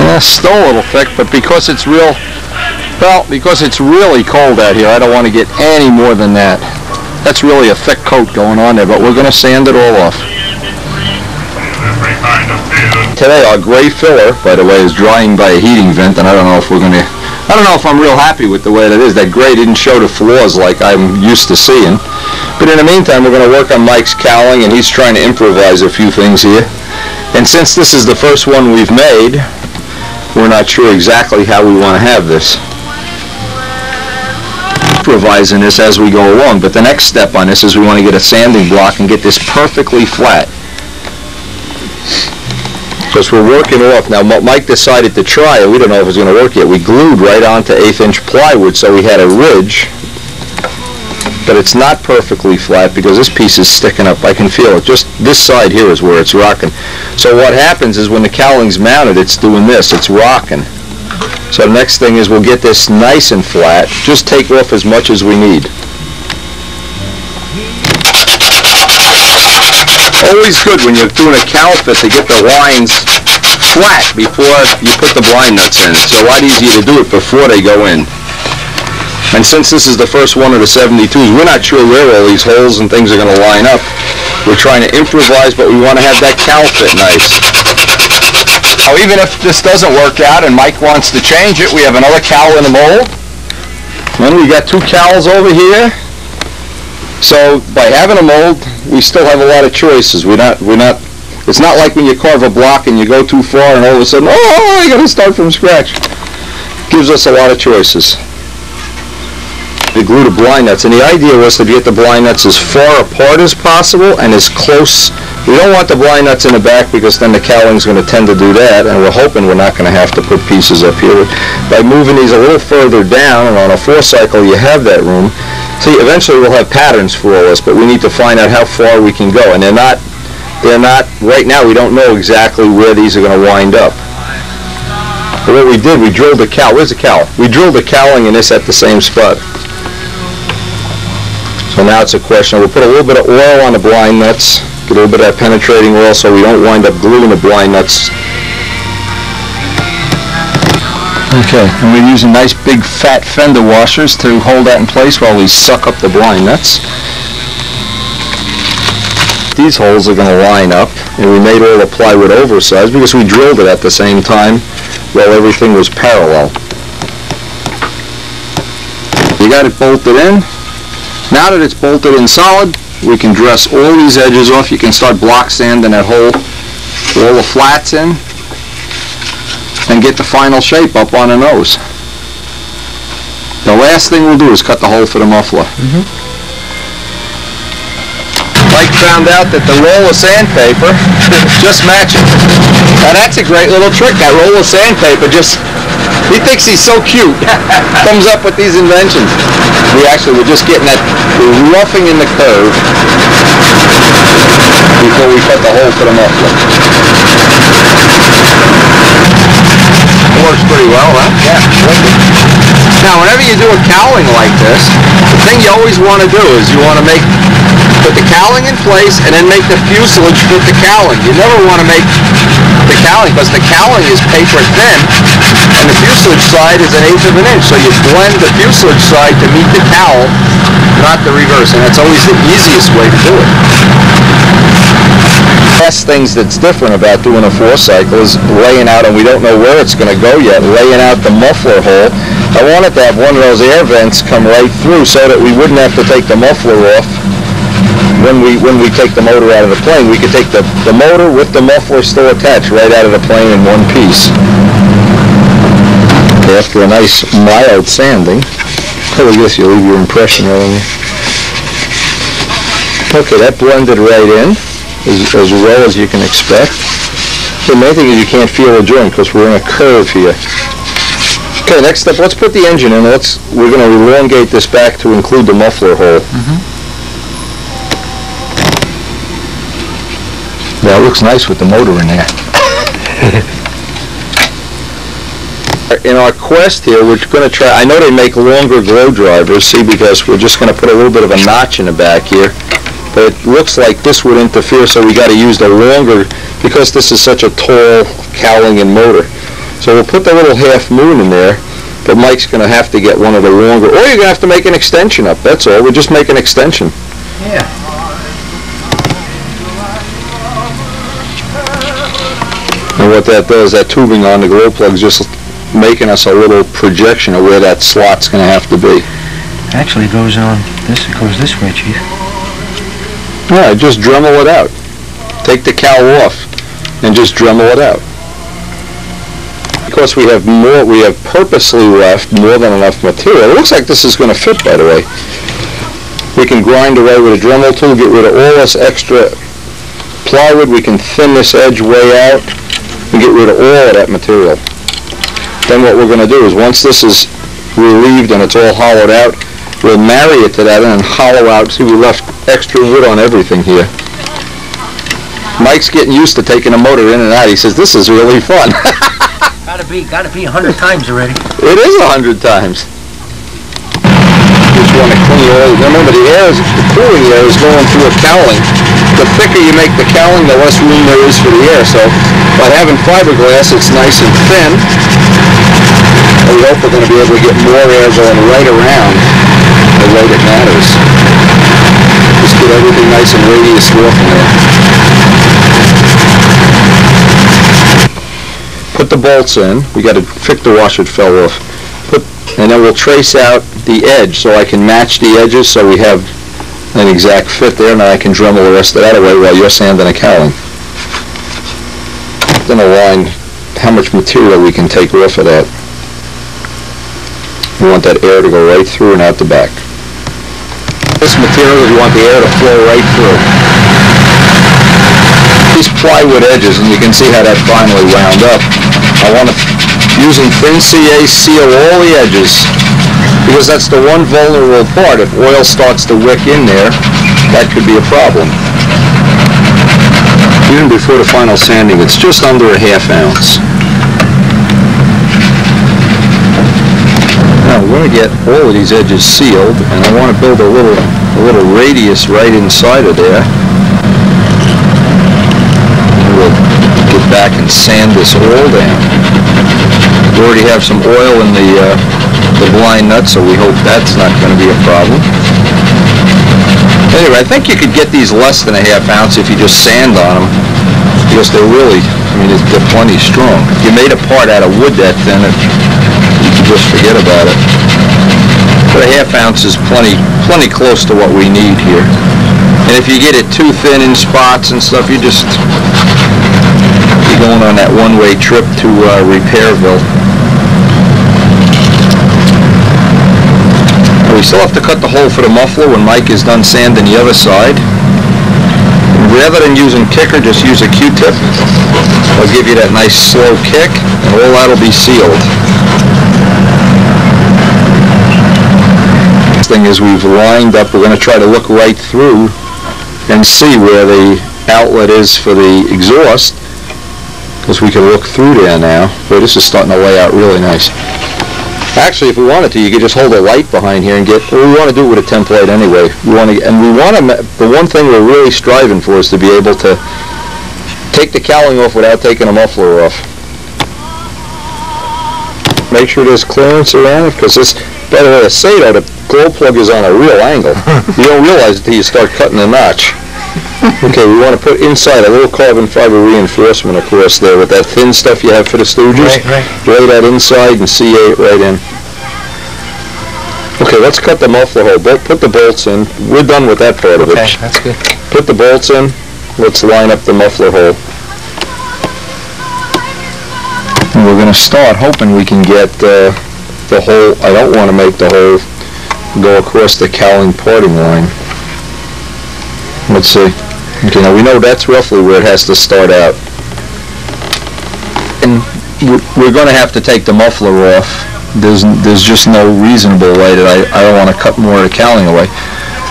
Yeah, still a little thick, but because it's real, well, because it's really cold out here, I don't want to get any more than that. That's really a thick coat going on there, but we're going to sand it all off. Today, our gray filler, by the way, is drying by a heating vent, and I don't know if we're going to, I don't know if I'm real happy with the way that is. That gray didn't show the flaws like I'm used to seeing. But in the meantime, we're going to work on Mike's cowling, and he's trying to improvise a few things here. And since this is the first one we've made, we're not sure exactly how we want to have this. Improvising this as we go along, but the next step on this is we want to get a sanding block and get this perfectly flat. Because we're working off, now Mike decided to try it, we don't know if it was going to work yet. We glued right onto eighth inch plywood so we had a ridge but it's not perfectly flat because this piece is sticking up. I can feel it. Just this side here is where it's rocking. So what happens is when the cowling's mounted, it's doing this. It's rocking. So the next thing is we'll get this nice and flat. Just take off as much as we need. Always good when you're doing a fit to get the lines flat before you put the blind nuts in. It's a lot easier to do it before they go in. And since this is the first one of the 72s, we're not sure where all these holes and things are going to line up. We're trying to improvise, but we want to have that cowl fit nice. Now, even if this doesn't work out and Mike wants to change it, we have another cowl in the mold. Then we got two cowls over here. So by having a mold, we still have a lot of choices. We're not, we're not, it's not like when you carve a block and you go too far and all of a sudden, oh, I got to start from scratch. Gives us a lot of choices to glue the blind nuts, and the idea was to get the blind nuts as far apart as possible and as close. We don't want the blind nuts in the back because then the cowling's going to tend to do that, and we're hoping we're not going to have to put pieces up here. By moving these a little further down, and on a four cycle you have that room, see, eventually we'll have patterns for all this, but we need to find out how far we can go, and they're not, they're not, right now we don't know exactly where these are going to wind up. But what we did, we drilled the cow. Where's the cow? We drilled the cowling in this at the same spot. So now it's a question, we'll put a little bit of oil on the blind nuts, get a little bit of that penetrating oil so we don't wind up gluing the blind nuts. Okay, and we're using nice big fat fender washers to hold that in place while we suck up the blind nuts. These holes are going to line up, and we made all the plywood oversized because we drilled it at the same time while everything was parallel. You got it bolted in. Now that it's bolted in solid, we can dress all these edges off. You can start block sanding that hole, all the flats in, and get the final shape up on the nose. The last thing we'll do is cut the hole for the muffler. Mm-hmm. Mike found out that the roll of sandpaper just matches. Now that's a great little trick. That roll of sandpaper just, he thinks he's so cute. Comes up with these inventions. We actually were just getting that, we're roughing in the curve before we cut the hole for the muffler. Works pretty well, huh? Yeah. Now, whenever you do a cowling like this, the thing you always want to do is you want to make put the cowling in place and then make the fuselage fit the cowling. You never want to make the cowling because the cowling is paper thin and the fuselage side is an eighth of an inch. So you blend the fuselage side to meet the cowl, not the reverse. And that's always the easiest way to do it. Last things that's different about doing a four cycle is laying out, and we don't know where it's going to go yet, laying out the muffler hole. I wanted to have one of those air vents come right through so that we wouldn't have to take the muffler off when we when we take the motor out of the plane. We could take the, the motor with the muffler still attached right out of the plane in one piece. After a nice mild sanding, I guess you leave your impression on there. Okay, that blended right in, as, as well as you can expect. The main thing is you can't feel the joint because we're in a curve here. Okay, next step, let's put the engine in, let's, we're gonna elongate this back to include the muffler hole. Mm-hmm. Yeah, it looks nice with the motor in there. In our quest here, we're gonna try, I know they make longer glow drivers, see, because we're just gonna put a little bit of a notch in the back here. But it looks like this would interfere, so we gotta use the longer, because this is such a tall cowling and motor. So we'll put the little half moon in there, but Mike's gonna have to get one of the longer, or you're gonna have to make an extension up, that's all, we just make an extension. Yeah. And what that does, that tubing on the glow plug's just making us a little projection of where that slot's gonna have to be. Actually, it goes on, this, it goes this way, chief. Yeah, just Dremel it out. Take the cowl off and just Dremel it out. Because we have more, we have purposely left more than enough material. It looks like this is gonna fit, by the way. We can grind away with a Dremel tool, get rid of all this extra plywood. We can thin this edge way out and get rid of all of that material. Then what we're gonna do is, once this is relieved and it's all hollowed out, we'll marry it to that and hollow out. See, we left extra wood on everything here. Mike's getting used to taking a motor in and out. He says, this is really fun. Gotta be, gotta be a hundred times already. It is a hundred times. Just want to clean all, remember the air is, the cooling air is going through a cowling. The thicker you make the cowling, the less room there is for the air. So by having fiberglass, it's nice and thin. And we hope we're going to be able to get more air going right around the way that matters. Just get everything nice and off in there. Put the bolts in. We got to fix the washer it fell off. Put, and then we'll trace out the edge so I can match the edges so we have an exact fit there and I can Dremel the rest of that away while you're sanding and cowling. Then align how much material we can take off of that. We want that air to go right through and out the back. This material, we want the air to flow right through. These plywood edges, and you can see how that finally wound up. I want to, using thin CA, seal all the edges, because that's the one vulnerable part. If oil starts to wick in there, that could be a problem. Even before the final sanding, it's just under a half ounce. Now, we're going to get all of these edges sealed, and I want to build a little, a little radius right inside of there. And we'll get back and sand this all down. We already have some oil in the, uh, the blind nut, so we hope that's not going to be a problem. Anyway, I think you could get these less than a half ounce if you just sand on them, because they're really, I mean, they're plenty strong. If you made a part out of wood that thin, it, just forget about it. But a half ounce is plenty, plenty close to what we need here. And if you get it too thin in spots and stuff, you just, you're going on that one-way trip to uh, Repairville. We still have to cut the hole for the muffler when Mike is done sanding the other side. Rather than using kicker, just use a Q-tip. I'll give you that nice slow kick, and all that'll be sealed. Thing is we've lined up, we're gonna try to look right through and see where the outlet is for the exhaust, because we can look through there now. Boy, this is starting to lay out really nice. Actually, if we wanted to, you could just hold a light behind here and get, well, we want to do it with a template anyway. We want to, and we want to, the one thing we're really striving for is to be able to take the cowling off without taking the muffler off. Make sure there's clearance around it, because this, by the way, a Saito, the glow plug is on a real angle. You don't realize it till you start cutting the notch. Okay, we want to put inside a little carbon fiber reinforcement across there with that thin stuff you have for the stooges. Right, right. Lay that inside and CA it right in. Okay, let's cut the muffler hole. Bol- Put the bolts in. We're done with that part of it. Okay, that's good. Put the bolts in. Let's line up the muffler hole. And we're gonna start hoping we can get, uh, the hole, I don't wanna make the hole go across the cowling parting line. Let's see. Okay, now we know that's roughly where it has to start out. And we- we're gonna have to take the muffler off there's, there's just no reasonable way that I, I don't want to cut more of the cowling away.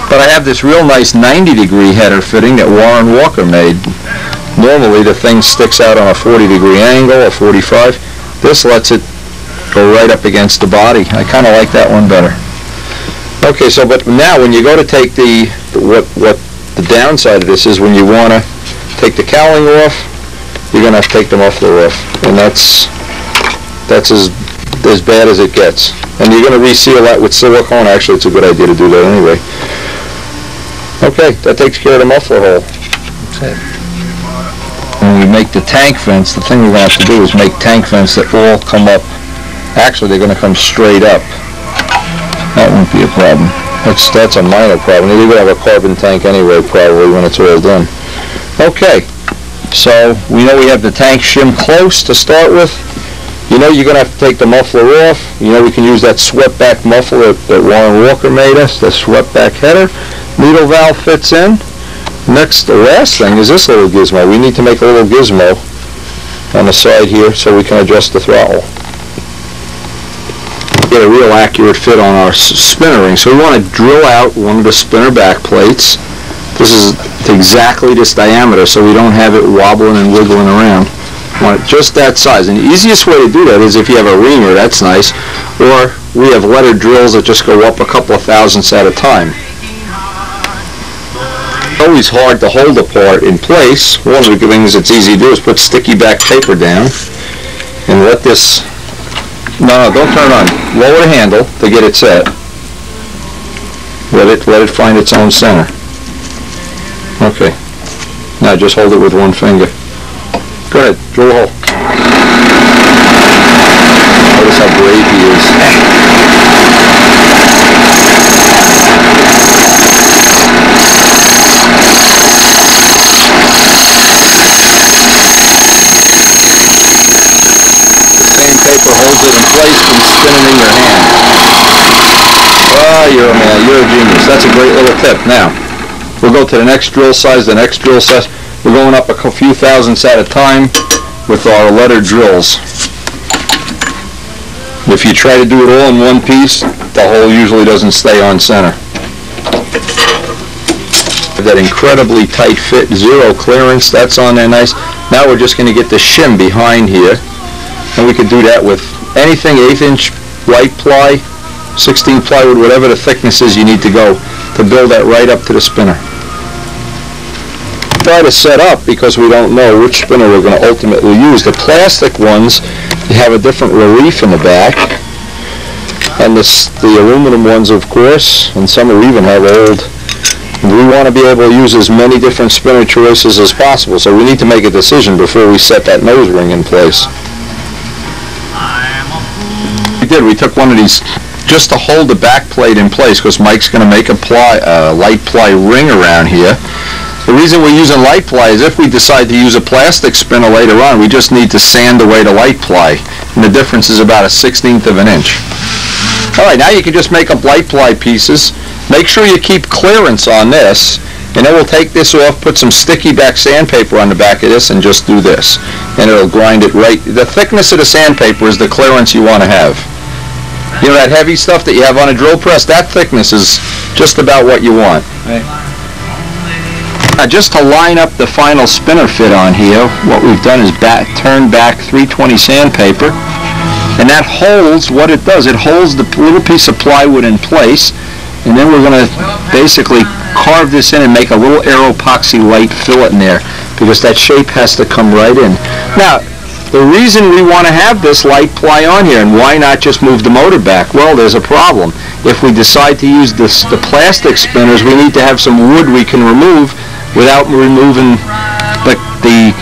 But I have this real nice 90 degree header fitting that Warren Walker made. Normally the thing sticks out on a 40 degree angle, a 45. This lets it go right up against the body. I kind of like that one better. Okay, so but now when you go to take the, what, what the downside of this is when you want to take the cowling off, you're going to have to take the muffler off. And that's, that's as, as bad as it gets. And you're going to reseal that with silicone. Actually, it's a good idea to do that anyway. Okay, that takes care of the muffler hole. When we make the tank vents, the thing we're going to have to do is make tank vents that all come up. Actually, they're going to come straight up. That won't be a problem. That's, that's a minor problem. You're going to have a carbon tank anyway, probably, when it's all done. Okay, so we know we have the tank shim close to start with. You know you're going to have to take the muffler off. You know we can use that swept back muffler that that Warren Walker made us, the swept back header. Needle valve fits in. Next, the last thing is this little gizmo. We need to make a little gizmo on the side here so we can adjust the throttle. Get a real accurate fit on our spinner ring. So we want to drill out one of the spinner back plates. This is exactly this diameter so we don't have it wobbling and wiggling around. Want it just that size. And the easiest way to do that is if you have a reamer, that's nice. Or we have letter drills that just go up a couple of thousandths at a time always hard to hold a part in place. One of the things that's easy to do is put sticky back paper down and let this, no, no, don't turn on. Lower the handle to get it set. Let it, let it find its own center. Okay. Now just hold it with one finger. Go ahead, drill a hole. Notice how brave he is. sandpaper holds it in place from spinning in your hand. Ah, you're a man, you're a genius. That's a great little tip. Now, we'll go to the next drill size, the next drill size. We're going up a few thousandths at a time with our letter drills. If you try to do it all in one piece, the hole usually doesn't stay on center. That incredibly tight fit, zero clearance, that's on there nice. Now we're just gonna get the shim behind here. And we could do that with anything eighth inch white ply, 16 plywood, whatever the thickness is you need to go to build that right up to the spinner. Try to set up because we don't know which spinner we're going to ultimately use. The plastic ones have a different relief in the back. And the, the aluminum ones, of course, and some will even have old. We want to be able to use as many different spinner choices as possible, so we need to make a decision before we set that nose ring in place. We did, we took one of these just to hold the back plate in place, because Mike's gonna make a ply, uh, light ply ring around here. The reason we're using light ply is if we decide to use a plastic spinner later on, we just need to sand away the light ply, and the difference is about a sixteenth of an inch. All right, now you can just make up light ply pieces. Make sure you keep clearance on this, and then we'll take this off, put some sticky back sandpaper on the back of this, and just do this. And it'll grind it right. The thickness of the sandpaper is the clearance you want to have. You know that heavy stuff that you have on a drill press, that thickness is just about what you want. Now, just to line up the final spinner fit on here, what we've done is back, turn back 320 sandpaper, and that holds, what it does, it holds the little piece of plywood in place, and then we're gonna basically carve this in and make a little aero epoxy light fillet in there, because that shape has to come right in. Now, the reason we want to have this light ply on here, and why not just move the motor back? Well, there's a problem. If we decide to use this, the plastic spinners, we need to have some wood we can remove without removing the, the,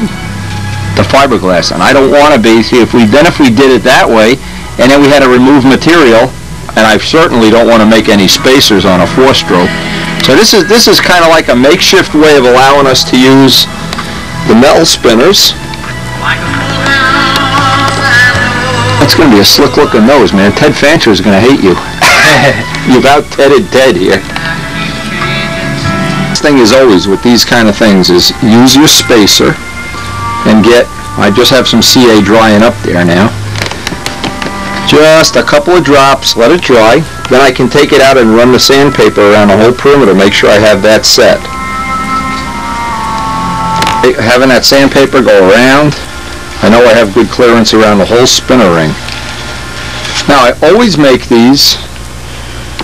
the fiberglass. And I don't want to be, see, if we, then if we did it that way, and then we had to remove material, and I certainly don't want to make any spacers on a four-stroke. So this is, this is kind of like a makeshift way of allowing us to use the metal spinners. That's going to be a slick looking nose, man. Ted Fancher is going to hate you. You've out Tedded Ted here. This thing is always with these kind of things is use your spacer and get, I just have some CA drying up there now. Just a couple of drops, let it dry. Then I can take it out and run the sandpaper around the whole perimeter, make sure I have that set. Having that sandpaper go around, I know I have good clearance around the whole spinner ring. Now, I always make these,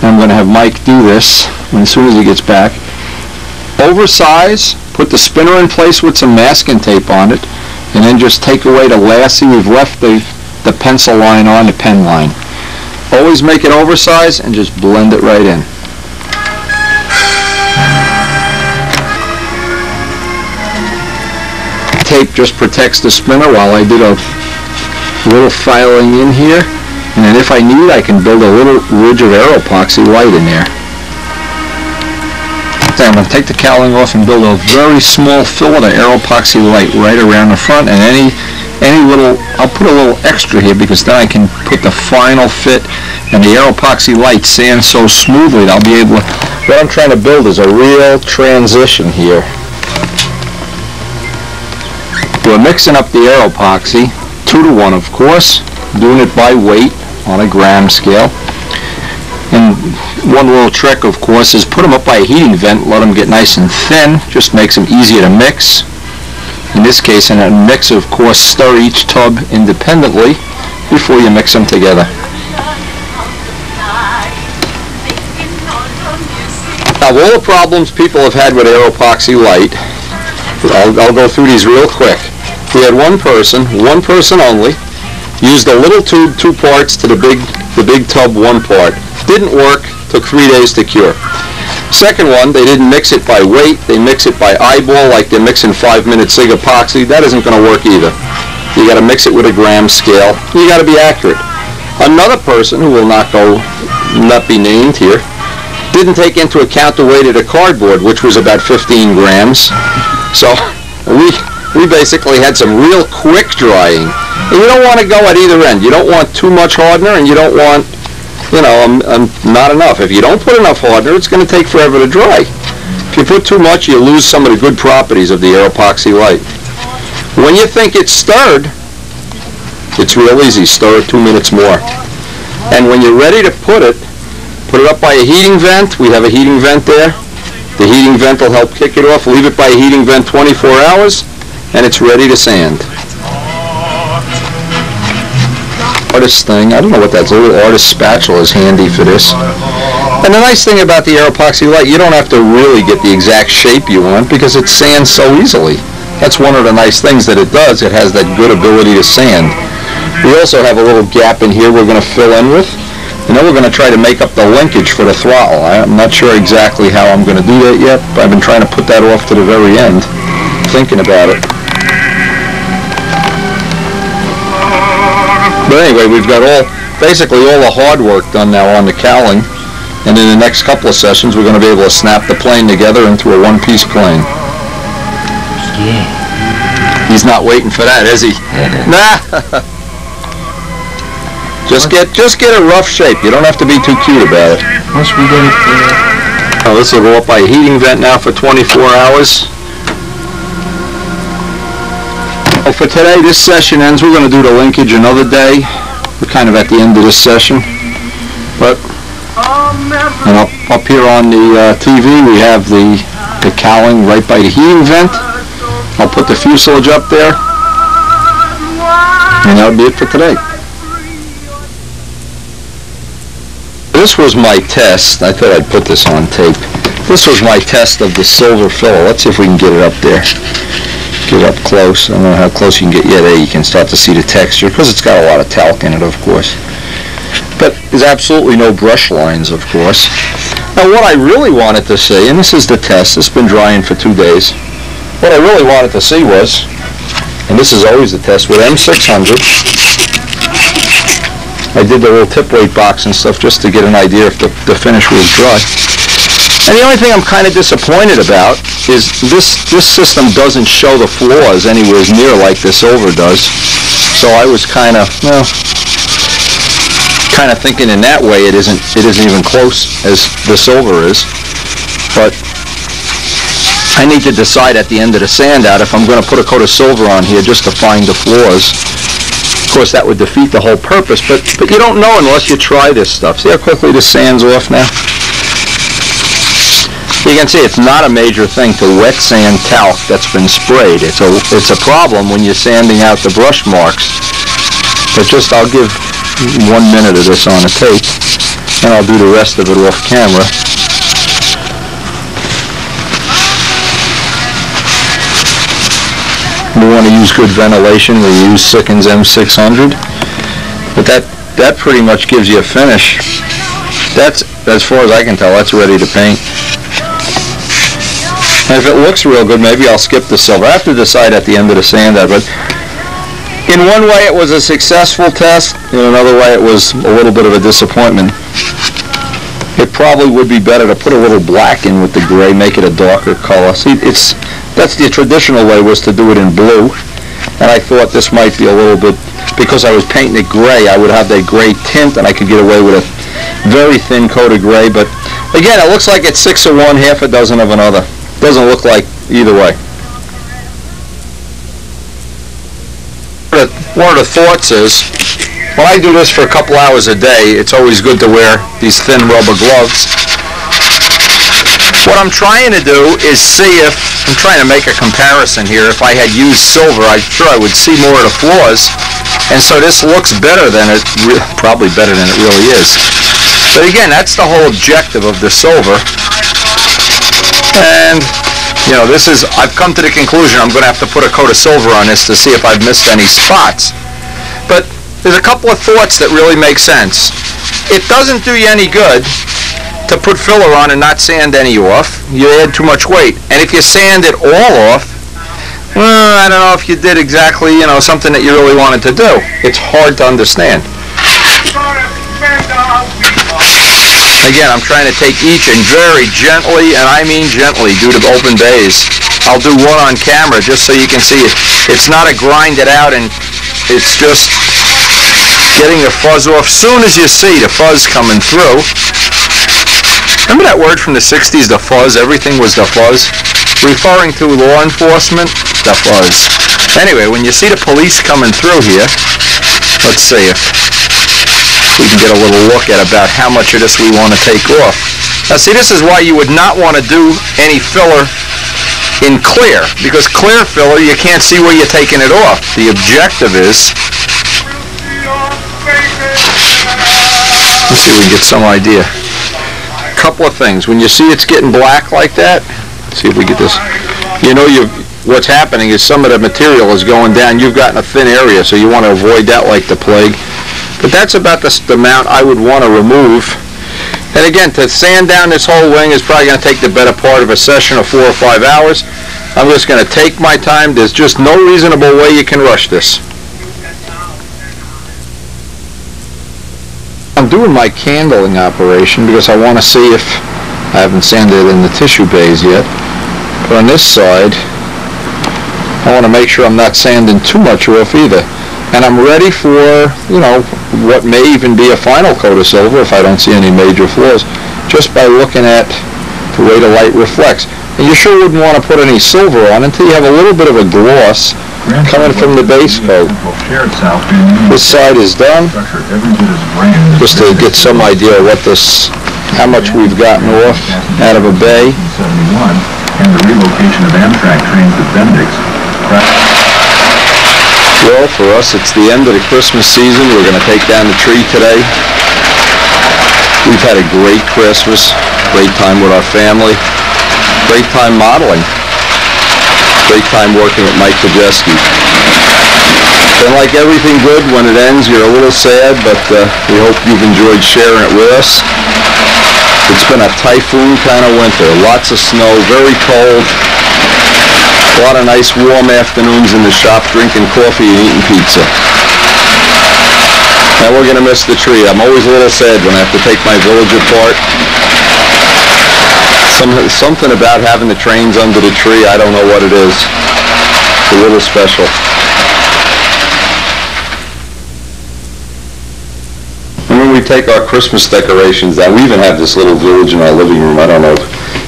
I'm going to have Mike do this as soon as he gets back. Oversize, put the spinner in place with some masking tape on it, and then just take away the last, see, we've left the, the pencil line on the pen line. Always make it oversized and just blend it right in. Tape just protects the spinner while I did a little filing in here. And then if I need, I can build a little ridge of aero epoxy white in there. Then I'm going to take the cowling off and build a very small fillet of aero epoxy white right around the front and any any little, I'll put a little extra here because then I can put the final fit and the aero epoxy light sands so smoothly that I'll be able to, what I'm trying to build is a real transition here. We're mixing up the air epoxy, two to one of course, doing it by weight on a gram scale. And one little trick, of course, is put them up by a heating vent, let them get nice and thin, just makes them easier to mix. In this case, in a mix, of course, stir each tub independently before you mix them together. Now, of all the problems people have had with air epoxy light, I'll, I'll go through these real quick. We had one person, one person only, used the little tube two parts to the big, the big tub one part. Didn't work, took three days to cure. Second one, they didn't mix it by weight, they mix it by eyeball like they're mixing five minute SIG epoxy. That isn't gonna work either. You gotta mix it with a gram scale. You gotta be accurate. Another person who will not go, not be named here, didn't take into account the weight of the cardboard, which was about 15 grams. So we we basically had some real quick drying. And you don't want to go at either end. You don't want too much hardener, and you don't want, you know, um, um, not enough. If you don't put enough hardener, it's going to take forever to dry. If you put too much, you lose some of the good properties of the air epoxy light. When you think it's stirred, it's real easy. Stir it two minutes more. And when you're ready to put it, put it up by a heating vent. We have a heating vent there. The heating vent will help kick it off. Leave it by a heating vent 24 hours, and it's ready to sand. Artist thing, I don't know what that's, a little artist spatula is handy for this. And the nice thing about the air epoxy light, you don't have to really get the exact shape you want because it sands so easily. That's one of the nice things that it does. It has that good ability to sand. We also have a little gap in here we're going to fill in with. And then we're going to try to make up the linkage for the throttle. I'm not sure exactly how I'm going to do that yet, I've been trying to put that off to the very end, thinking about it. But anyway, we've got all, basically all the hard work done now on the cowling. And in the next couple of sessions, we're going to be able to snap the plane together into a one-piece plane. Yeah. He's not waiting for that, is he? Nah. Just get, just get a rough shape. You don't have to be too cute about it. Once we get it, uh, Oh, this will go up by a heating vent now for 24 hours. Oh, for today, this session ends. We're going to do the linkage another day. We're kind of at the end of this session. But, and up, up here on the uh, TV, we have the, the cowling right by the heating vent. I'll put the fuselage up there. And that'll be it for today. This was my test. I thought I'd put this on tape. This was my test of the silver filler. Let's see if we can get it up there. Get up close. I don't know how close you can get. Yeah, eh? there you can start to see the texture because it's got a lot of talc in it, of course. But there's absolutely no brush lines, of course. Now, what I really wanted to see, and this is the test. It's been drying for two days. What I really wanted to see was, and this is always the test with M600. I did the little tip weight box and stuff just to get an idea if the, the finish was dry. And the only thing I'm kind of disappointed about is this, this system doesn't show the flaws anywhere near like this silver does. So I was kind of, well, kind of thinking in that way it isn't, it isn't even close as the silver is. But I need to decide at the end of the sand out if I'm going to put a coat of silver on here just to find the flaws Of course, that would defeat the whole purpose, but, but you don't know unless you try this stuff. See how quickly the sand's off now? You can see it's not a major thing to wet sand talc that's been sprayed. It's a, it's a problem when you're sanding out the brush marks. But just, I'll give one minute of this on a tape, and I'll do the rest of it off camera. We want to use good ventilation, we use Sikkens M600. But that, that pretty much gives you a finish. That's, as far as I can tell, that's ready to paint. And if it looks real good, maybe I'll skip the silver. I have to decide at the end of the sand out, but in one way it was a successful test, in another way it was a little bit of a disappointment. It probably would be better to put a little black in with the gray, make it a darker color. See, it's, that's the traditional way was to do it in blue. And I thought this might be a little bit, because I was painting it gray, I would have that gray tint and I could get away with a very thin coat of gray, but again, it looks like it's six of one, half a dozen of another. Doesn't look like either way. One of the- thoughts is, when I do this for a couple hours a day, it's always good to wear these thin rubber gloves. What I'm trying to do is see if, I'm trying to make a comparison here, if I had used silver, I'm sure I would see more of the flaws. And so this looks better than it, probably better than it really is. But again, that's the whole objective of the silver. And, you know, this is, I've come to the conclusion I'm going to have to put a coat of silver on this to see if I've missed any spots. But there's a couple of thoughts that really make sense. It doesn't do you any good to put filler on and not sand any off. You add too much weight. And if you sand it all off, well, I don't know if you did exactly, you know, something that you really wanted to do. It's hard to understand. Again, I'm trying to take each and very gently, and I mean gently, due to open bays. I'll do one on camera just so you can see it. It's not a grind it out and it's just getting the fuzz off. Soon as you see the fuzz coming through, remember that word from the 60s, the fuzz? Everything was the fuzz? Referring to law enforcement, the fuzz. Anyway, when you see the police coming through here, let's see if we can get a little look at about how much of this we want to take off. Now see, this is why you would not want to do any filler in clear, because clear filler, you can't see where you're taking it off. The objective is, let's see if we can get some idea. A couple of things. When you see it's getting black like that, see if we get this. You know you what's happening is some of the material is going down. You've gotten a thin area, so you want to avoid that like the plague. But that's about the, the amount I would want to remove. And again, to sand down this whole wing is probably going to take the better part of a session of four or five hours. I'm just going to take my time. There's just no reasonable way you can rush this. I'm doing my candling operation because I want to see if, I haven't sanded in the tissue bays yet, but on this side, I want to make sure I'm not sanding too much off either. And I'm ready for, you know, what may even be a final coat of silver if I don't see any major flaws, just by looking at the way the light reflects. And you sure wouldn't want to put any silver on until you have a little bit of a gloss coming from the base coat. This side is done, just to get some idea of what this, how much we've gotten off out of a bay. And the relocation of Amtrak trains at Bendix. Well, for us, it's the end of the Christmas season. We're gonna take down the tree today. We've had a great Christmas, great time with our family, great time modeling, great time working with Mike Kajeski. And like everything good, when it ends, you're a little sad, but uh, we hope you've enjoyed sharing it with us. It's been a typhoon kind of winter, lots of snow, very cold, a lot of nice warm afternoons in the shop drinking coffee and eating pizza. And we're gonna miss the tree. I'm always a little sad when I have to take my village apart. Some, something about having the trains under the tree, I don't know what it is. It's a little special. And when we take our Christmas decorations down, we even have this little village in our living room. I don't know.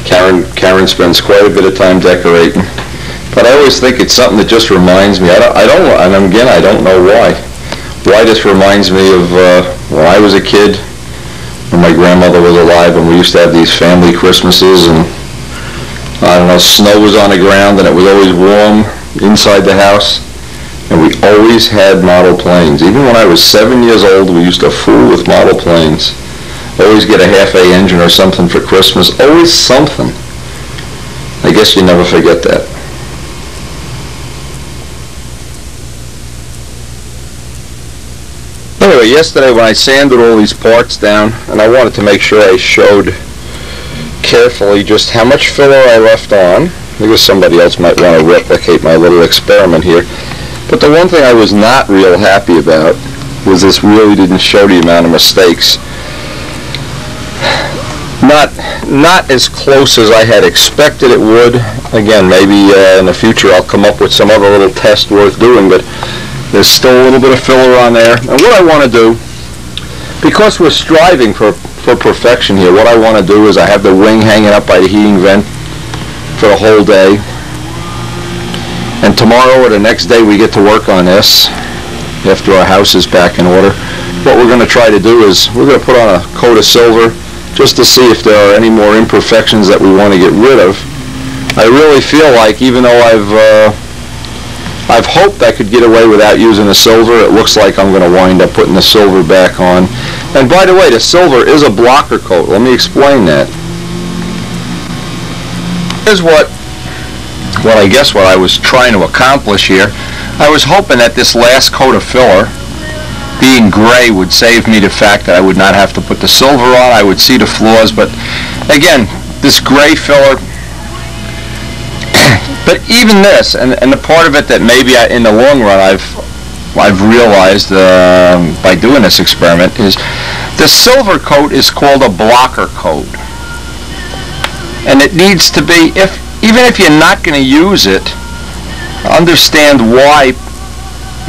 Karen, Karen spends quite a bit of time decorating. But I always think it's something that just reminds me, I don't, I don't, and again, I don't know why. why this reminds me of uh, when I was a kid, when my grandmother was alive, and we used to have these family Christmases, and I don't know, snow was on the ground, and it was always warm inside the house, and we always had model planes. Even when I was seven years old, we used to fool with model planes. Always get a half-A engine or something for Christmas, always something. I guess you never forget that. Anyway, yesterday when I sanded all these parts down, and I wanted to make sure I showed carefully just how much filler I left on. because somebody else might want to replicate my little experiment here. But the one thing I was not real happy about was this really didn't show the amount of mistakes. Not, not as close as I had expected it would. Again, maybe uh, in the future I'll come up with some other little test worth doing, but there's still a little bit of filler on there. And what I want to do, because we're striving for, for perfection here, what I want to do is I have the wing hanging up by the heating vent for the whole day. And tomorrow or the next day we get to work on this after our house is back in order. What we're going to try to do is we're going to put on a coat of silver just to see if there are any more imperfections that we want to get rid of. I really feel like even though I've uh, I've hoped I could get away without using the silver. It looks like I'm going to wind up putting the silver back on. And by the way, the silver is a blocker coat. Let me explain that. Here's what, what I guess what I was trying to accomplish here. I was hoping that this last coat of filler, being gray, would save me the fact that I would not have to put the silver on. I would see the flaws, but again, this gray filler, but even this, and, and the part of it that maybe I, in the long run I've I've realized um by doing this experiment is the silver coat is called a blocker coat, and it needs to be if even if you're not going to use it, understand why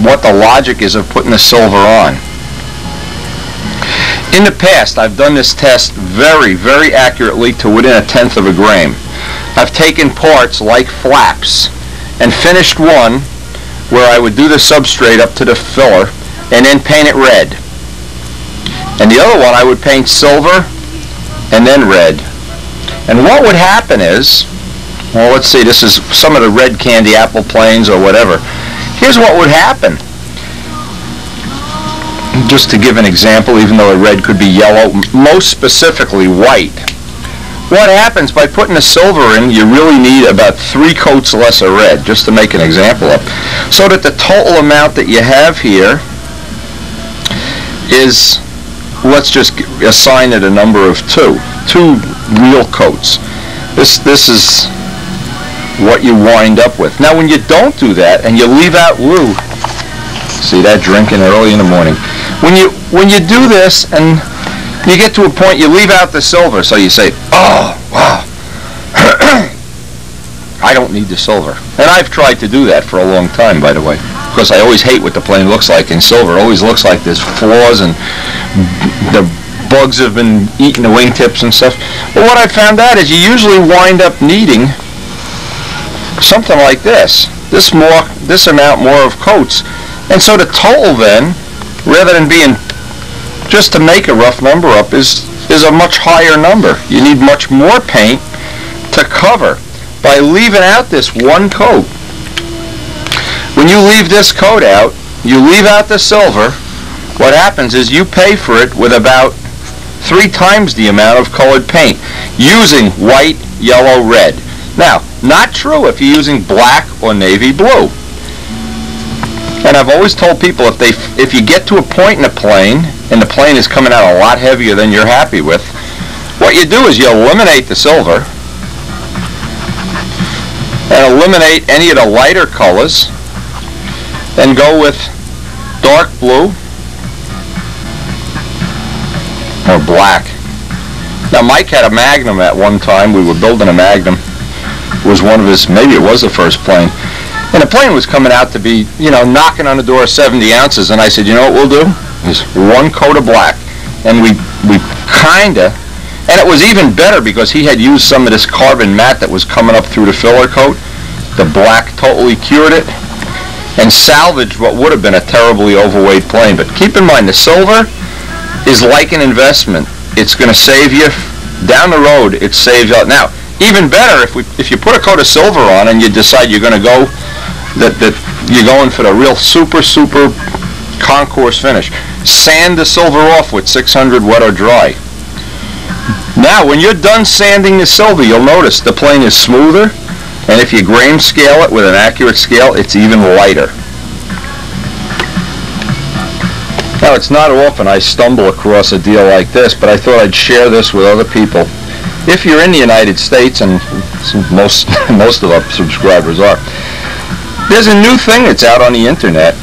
what the logic is of putting the silver on. In the past, I've done this test very, very accurately to within a tenth of a grain. I've taken parts like flaps and finished one where I would do the substrate up to the filler and then paint it red. And the other one I would paint silver and then red. And what would happen is, well let's see, this is some of the red candy apple planes or whatever. Here's what would happen. Just to give an example, even though a red could be yellow, most specifically white what happens by putting the silver in, you really need about three coats less of red, just to make an example of. So that the total amount that you have here is, let's just assign it a number of two. Two real coats. This, this is what you wind up with. Now when you don't do that and you leave out Lou, see that drinking early in the morning. When you, when you do this and you get to a point you leave out the silver, so you say, oh, wow, I don't need the silver. And I've tried to do that for a long time, by the way, because I always hate what the plane looks like in silver. It always looks like there's flaws and the bugs have been eating the wingtips and stuff. But what I found out is you usually wind up needing something like this. This more, this amount more of coats. And so the total then, rather than being just to make a rough number up is is a much higher number. You need much more paint to cover by leaving out this one coat. When you leave this coat out, you leave out the silver, what happens is you pay for it with about three times the amount of colored paint using white, yellow, red. Now, not true if you're using black or navy blue. And I've always told people if they if you get to a point in a plane and the plane is coming out a lot heavier than you're happy with, what you do is you eliminate the silver and eliminate any of the lighter colors and go with dark blue or black. Now Mike had a Magnum at one time. We were building a Magnum. It was one of his, maybe it was the first plane. And the plane was coming out to be, you know, knocking on the door 70 ounces. And I said, you know what we'll do? Is one coat of black. And we, we kinda, and it was even better because he had used some of this carbon mat that was coming up through the filler coat. The black totally cured it. and salvaged what would have been a terribly overweight plane. But keep in mind, the silver is like an investment. It's going to save you down the road. It saves you. Now, even better if we if you put a coat of silver on and you decide you're going to go that that you're going for the real super super concourse finish. Sand the silver off with 600 wet or dry. Now, when you're done sanding the silver, you'll notice the plane is smoother, and if you gram scale it with an accurate scale, it's even lighter. Now, it's not often I stumble across a deal like this, but I thought I'd share this with other people. If you're in the United States, and most, most of our subscribers are, there's a new thing that's out on the internet,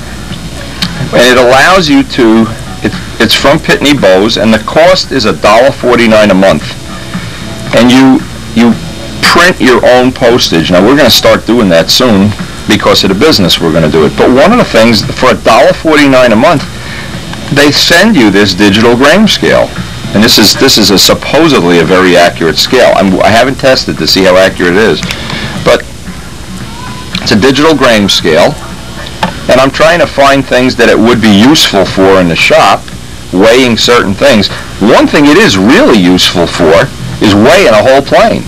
and it allows you to, it, it's from Pitney Bowes, and the cost is $1.49 a month. And you, you print your own postage. Now, we're going to start doing that soon because of the business we're going to do it. But one of the things, for $1.49 a month, they send you this digital gram scale. And this is this is a supposedly a very accurate scale. I'm, I haven't tested to see how accurate it is, it's a digital gram scale, and I'm trying to find things that it would be useful for in the shop, weighing certain things. One thing it is really useful for is weighing a whole plane,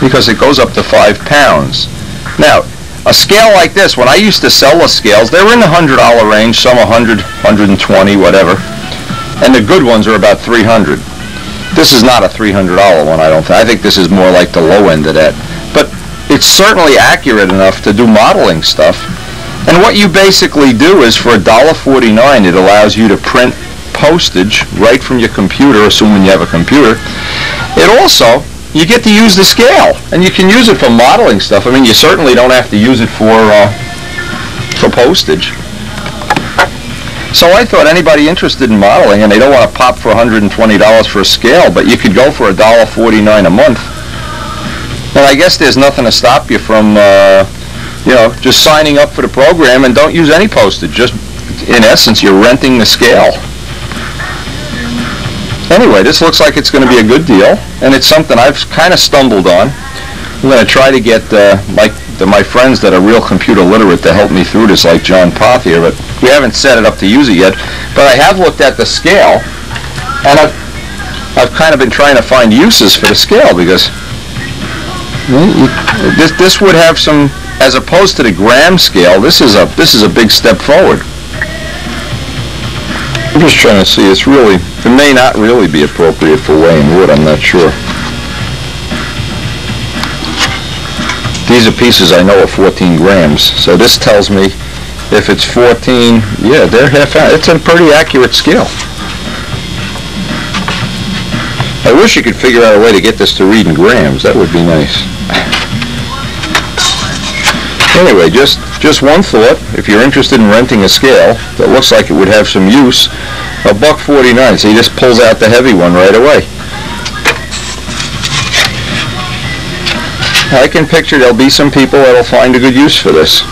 because it goes up to five pounds. Now, a scale like this, when I used to sell the scales, they were in the hundred dollar range, some 100, 120, whatever, and the good ones are about 300. This is not a $300 one, I don't think. I think this is more like the low end of that. It's certainly accurate enough to do modeling stuff. And what you basically do is for $1.49, it allows you to print postage right from your computer, assuming you have a computer. It also you get to use the scale, and you can use it for modeling stuff. I mean, you certainly don't have to use it for uh, for postage. So I thought anybody interested in modeling, and they don't want to pop for $120 for a scale, but you could go for $1.49 a month. And I guess there's nothing to stop you from, uh, you know, just signing up for the program and don't use any postage. Just, in essence, you're renting the scale. Anyway, this looks like it's going to be a good deal, and it's something I've kind of stumbled on. I'm going to try to get uh, my the, my friends that are real computer literate to help me through this, like John Poth here, but we haven't set it up to use it yet. But I have looked at the scale, and I've, I've kind of been trying to find uses for the scale because this, this would have some, as opposed to the gram scale, this is a, this is a big step forward. I'm just trying to see, it's really, it may not really be appropriate for weighing wood, I'm not sure. These are pieces I know are 14 grams, so this tells me if it's 14, yeah, they're half, it's a pretty accurate scale. I wish you could figure out a way to get this to read in grams, that would be nice. Anyway, just, just one thought, if you're interested in renting a scale that looks like it would have some use, a buck 49, so he just pulls out the heavy one right away. I can picture there'll be some people that'll find a good use for this.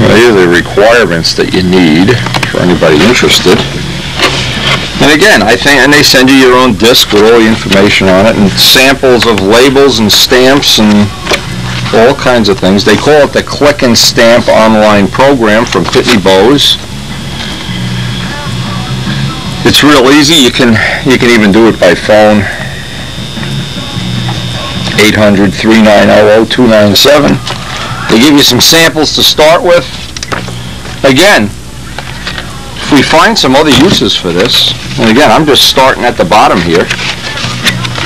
Well, These are the requirements that you need for anybody interested. And again, I think, and they send you your own disc with all the information on it and samples of labels and stamps and all kinds of things. They call it the Click and Stamp online program from Pitney Bowes. It's real easy. You can you can even do it by phone. 800-390-0297. They give you some samples to start with. Again, we find some other uses for this, and again, I'm just starting at the bottom here.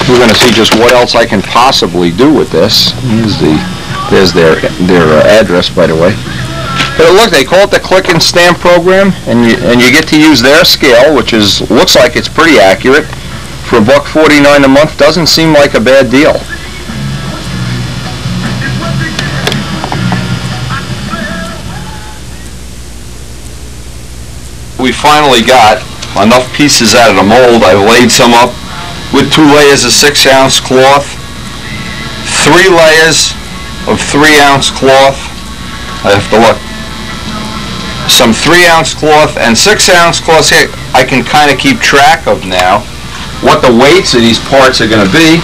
We're going to see just what else I can possibly do with this. Here's the, there's their their uh, address, by the way. But look, they call it the click and stamp program, and you and you get to use their scale, which is looks like it's pretty accurate. For a buck forty-nine a month, doesn't seem like a bad deal. We finally got enough pieces out of the mold. I've laid some up with two layers of six ounce cloth, three layers of three ounce cloth. I have to look. Some three ounce cloth and six ounce cloth. I can kind of keep track of now what the weights of these parts are going to be.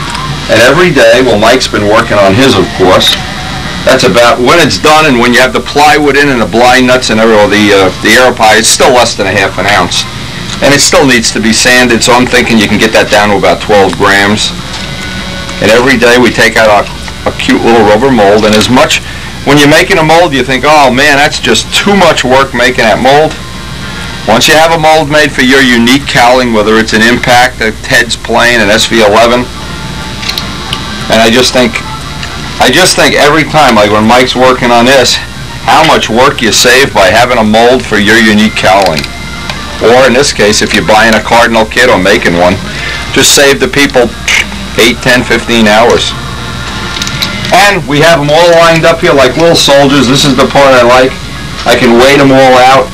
And every day, well, Mike's been working on his, of course. That's about, when it's done and when you have the plywood in and the blind nuts and or the, uh, the air pie, it's still less than a half an ounce. And it still needs to be sanded, so I'm thinking you can get that down to about 12 grams. And every day we take out a, a cute little rubber mold, and as much, when you're making a mold, you think, oh man, that's just too much work making that mold. Once you have a mold made for your unique cowling, whether it's an impact, a Ted's plane, an SV11, and I just think, I just think every time, like when Mike's working on this, how much work you save by having a mold for your unique cowling. Or in this case, if you're buying a Cardinal kit or making one, just save the people 8, 10, 15 hours. And we have them all lined up here like little soldiers. This is the part I like. I can weigh them all out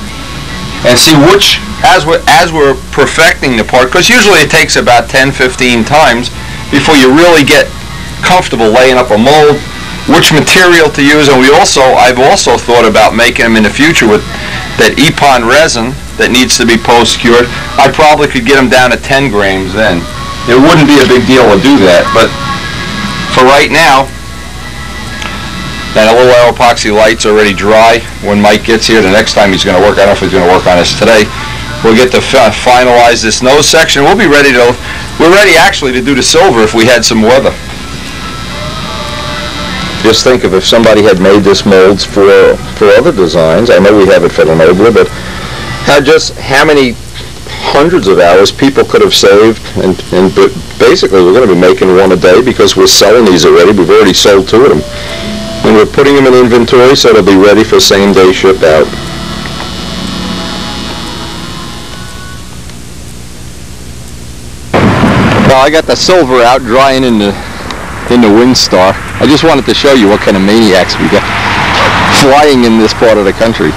and see which, as we're, as we're perfecting the part, because usually it takes about 10, 15 times before you really get comfortable laying up a mold, which material to use, and we also, I've also thought about making them in the future with that Epon resin that needs to be post-cured. I probably could get them down to 10 grams then. It wouldn't be a big deal to do that, but for right now, that little Aeropoxy Light's already dry. When Mike gets here, the next time he's gonna work, I don't know if he's gonna work on this today, we'll get to fi- finalize this nose section. We'll be ready to, we're ready actually to do the silver if we had some weather. Just think of if somebody had made this molds for, for other designs, I know we have it for the Nobler, but how just, how many hundreds of hours people could have saved, and, and but basically, we're gonna be making one a day because we're selling these already, we've already sold two of them. And we're putting them in inventory, so they'll be ready for same-day ship out. Well, I got the silver out drying in the, in the Windstar. I just wanted to show you what kind of maniacs we got flying in this part of the country.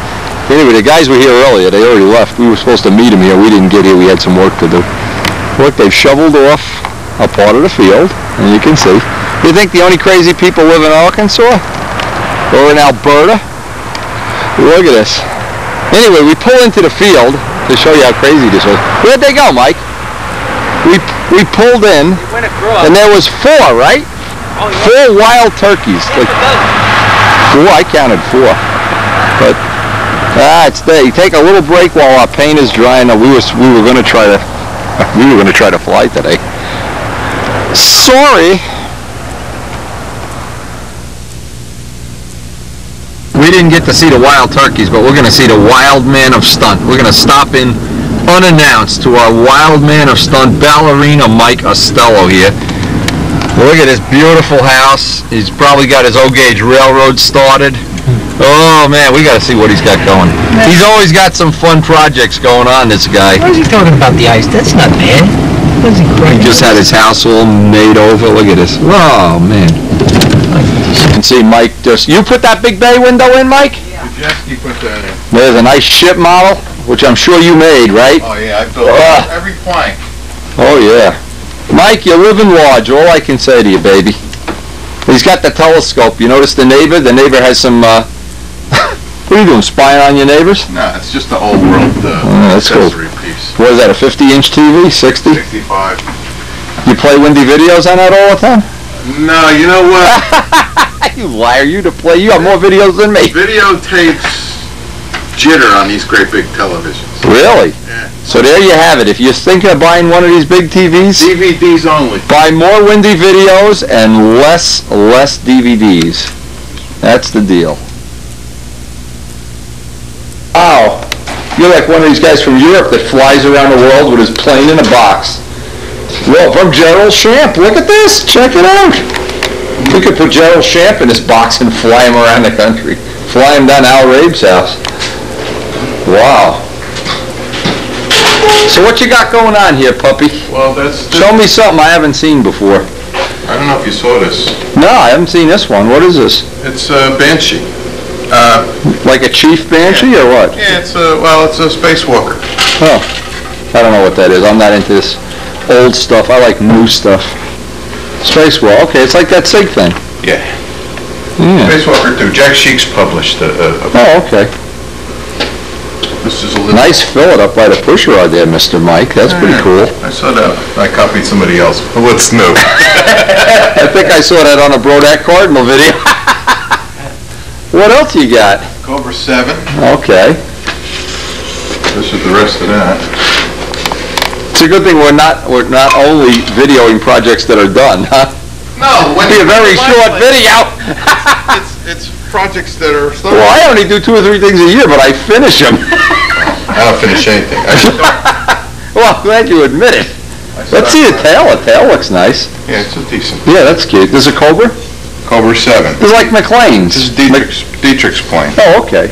Anyway, the guys were here earlier. They already left. We were supposed to meet them here. We didn't get here. We had some work to do. Look, they've shoveled off a part of the field, and you can see. You think the only crazy people live in Arkansas? Or in Alberta? Look at this. Anyway, we pull into the field to show you how crazy this was. Where'd they go, Mike? We, we pulled in, and there was four, right? You Four wild turkeys. Like, four, I counted four. But, ah, it's day. Take a little break while our paint is drying. We was, we were gonna try to, we were gonna try to fly today. Sorry. We didn't get to see the wild turkeys, but we're gonna see the wild man of stunt. We're gonna stop in unannounced to our wild man of stunt ballerina Mike Costello here. Look at this beautiful house. He's probably got his O-gauge railroad started. Oh man, we gotta see what he's got going. He's always got some fun projects going on, this guy. Why is he talking about the ice? That's not bad. What is he He just had his house all made over. Look at this. Oh man. You can see Mike just, you put that big bay window in, Mike? Majeski put that in. There's a nice ship model, which I'm sure you made, right? Oh, yeah, I built Ah. every plank. Oh, yeah. Mike, you're living large, all I can say to you, baby. He's got the telescope. You notice the neighbor? The neighbor has some, uh, what are you doing, spying on your neighbors? No, it's just the old world uh, Oh, that's cool. accessory piece. What is that, a 50-inch TV, 60? 65. You play windy videos on that all the time? No, you know what? you liar, you to play, you got more videos than me. Videotapes jitter on these great big televisions. Really? Yeah. So there you have it. If you're thinking of buying one of these big TVs, DVDs only. buy more windy videos and less, less DVDs. That's the deal. Wow. You're like one of these guys from Europe that flies around the world with his plane in a box. Well, from Gerald Schamp. Look at this. Check it out. We could put Gerald Schamp in this box and fly him around the country. Fly him down Al Rabe's house. Wow. So what you got going on here, puppy? Well, that's, Show me something I haven't seen before. I don't know if you saw this. No, I haven't seen this one. What is this? It's a Banshee. Uh, Like a chief banshee or what? yeah, it's a, well, it's a spacewalker. Oh, I don't know what that is. I'm not into this old stuff. I like new stuff. Spacewall. Okay, it's like that SIG thing. Yeah. Yeah. Spacewalker 2. Jack Sheeks published a, a, a- Oh, okay. This is a little... Nice fillet up by the push rod there, Mr. Mike. That's pretty cool. I saw that. I copied somebody else. What's new? I think I saw that on a Brodak Cardinal video. What else you got? Cobra 7. Okay. This is the rest of that. It's a good thing we're not, we're not only videoing projects that are done, huh? No, when Be a very short video. It's, it's projects that are, Well, I only do two or three things a year, but I finish them. I don't finish anything. I start- Well, I'm glad you admit it. I Let's see the start- tail. The tail looks nice. Yeah, it's a decent. Yeah, that's cute. This is a Cobra? Cobra 7. It's like McLean's. This is Dietrich's, Dietrich's plane. Oh, okay.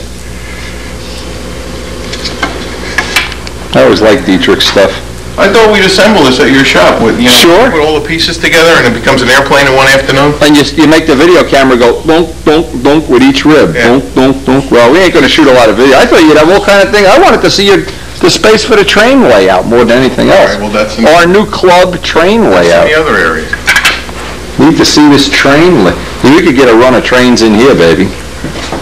I always like Dietrich stuff. I thought we'd assemble this at your shop with, you know, Sure. put all the pieces together and it becomes an airplane in one afternoon. And you, you make the video camera go dunk, dunk, dunk with each rib. Yeah. Dunk, dunk, dunk. Well, we ain't gonna shoot a lot of video. I thought you'd have all kind of thing. I wanted to see your, the space for the train layout more than anything All else. right, well, that's in Our new club train in layout. the other area. Need to see this train la, we could get a run of trains in here, baby.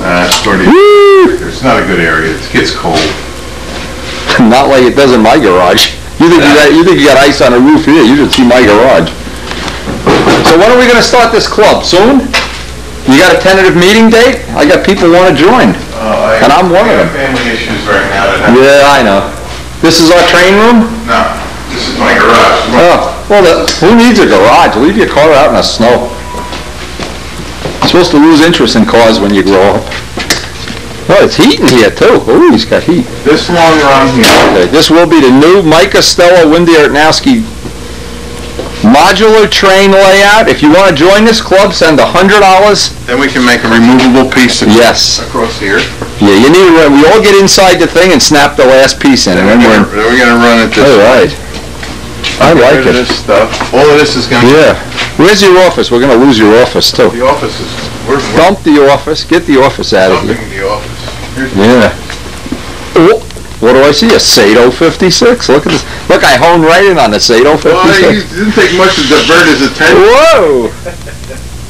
Uh, it's already, Woo! it's not a good area. It gets cold. Not like it does in my garage. You think you got, you think you got ice on the roof here, you should see my garage. So when are we gonna start this club? Soon? You got a tentative meeting date? I got people wanna join. Uh, I- And I'm one of I them. family issues right now that have, Yeah, I know. This is our train room? no, this is my garage. Oh, well, the- who needs a garage? Leave your car out in the snow. You're Supposed to lose interest in cars when you grow up. Oh, it's heating here too. Oh, he's got heat. This long run here, Okay, this will be the new Mike Costello, Windy Urtnowski modular train layout. If you want to join this club, send a hundred dollars. then we can make a removable piece Yes. across here. Yeah, you need to, run- we all get inside the thing and snap the last piece in, and Then we're gonna, we're gonna run it this All I Get like it. this stuff. All of this is gonna, Yeah. Where's your office? We're gonna lose your office too. the office is, we're, we're Dump the office, get the office out of here. dumping the office. Here's Yeah. Oh, what do I see? A Saito 56? Look at this. Look, I honed right in on the Saito Well, it 56. didn't take much to divert his attention. Whoa!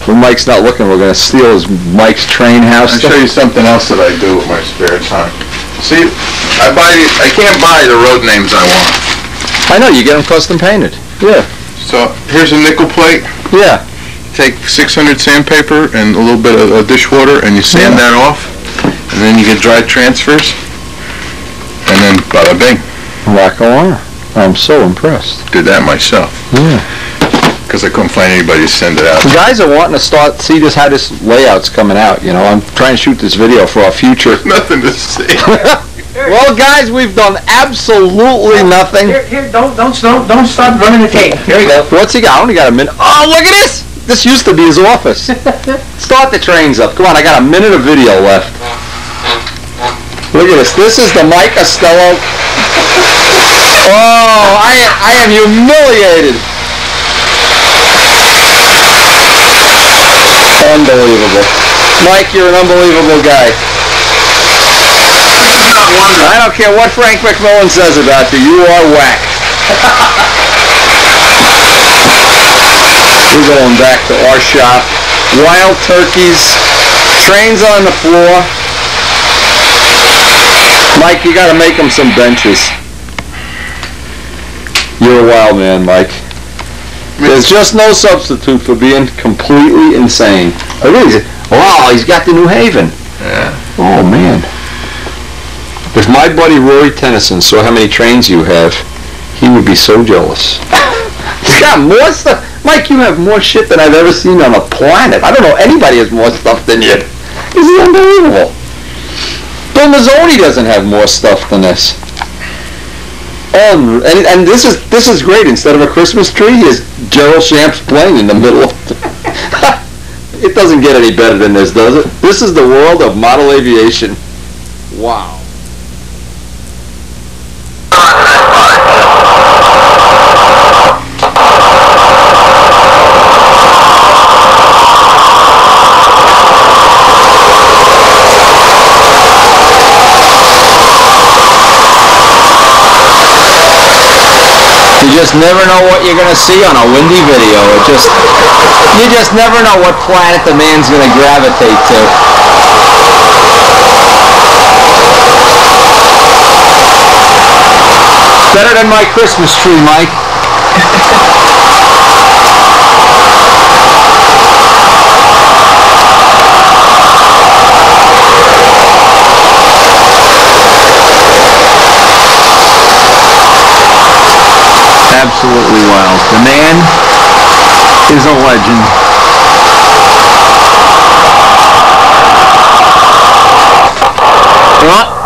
When Mike's not looking, we're gonna steal his Mike's train house I'll show you something else that I do with my spare time. See, I buy, I can't buy the road names I want. I know, you get them custom painted. Yeah, So, here's a nickel plate. yeah. Take 600 sandpaper and a little bit of uh, dishwater and you sand Yeah. that off. And then you get dry transfers. And then bada bing. Rock on. I'm so impressed. Did that myself. Yeah. Because I couldn't find anybody to send it out. The guys are wanting to start, see this, how this layout's coming out, you know, I'm trying to shoot this video for our future. Nothing to see. Well, guys, we've done absolutely nothing. Here, here, don't, don't, don't, don't stop running the tape. Here you go. What's he got? I only got a minute. Oh, look at this! This used to be his office. Start the trains up. Come on, I got a minute of video left. Look at this. This is the Mike Costello. Oh, I, I am humiliated. Unbelievable. Mike, you're an unbelievable guy. I don't care what Frank McMillan says about you. You are whack. We're going back to our shop. Wild turkeys, trains on the floor. Mike, you gotta make them some benches. You're a wild man, Mike. There's just no substitute for being completely insane. Oh, really? Wow, he's got the New Haven. Yeah. Oh, man. If my buddy Rory Tennyson saw how many trains you have, he would be so jealous. He's got more stuff. Mike, you have more shit than I've ever seen on the planet. I don't know anybody has more stuff than you. This is unbelievable. Bill Mazzoni doesn't have more stuff than this. Oh, and, and this is this is great. Instead of a Christmas tree, is Gerald Schamp's plane in the middle. of It doesn't get any better than this, does it? This is the world of model aviation. Wow. Just never know what you're gonna see on a windy video. It just, you just never know what planet the man's gonna gravitate to. Better than my Christmas tree, Mike. absolutely wild. The man is a legend. What?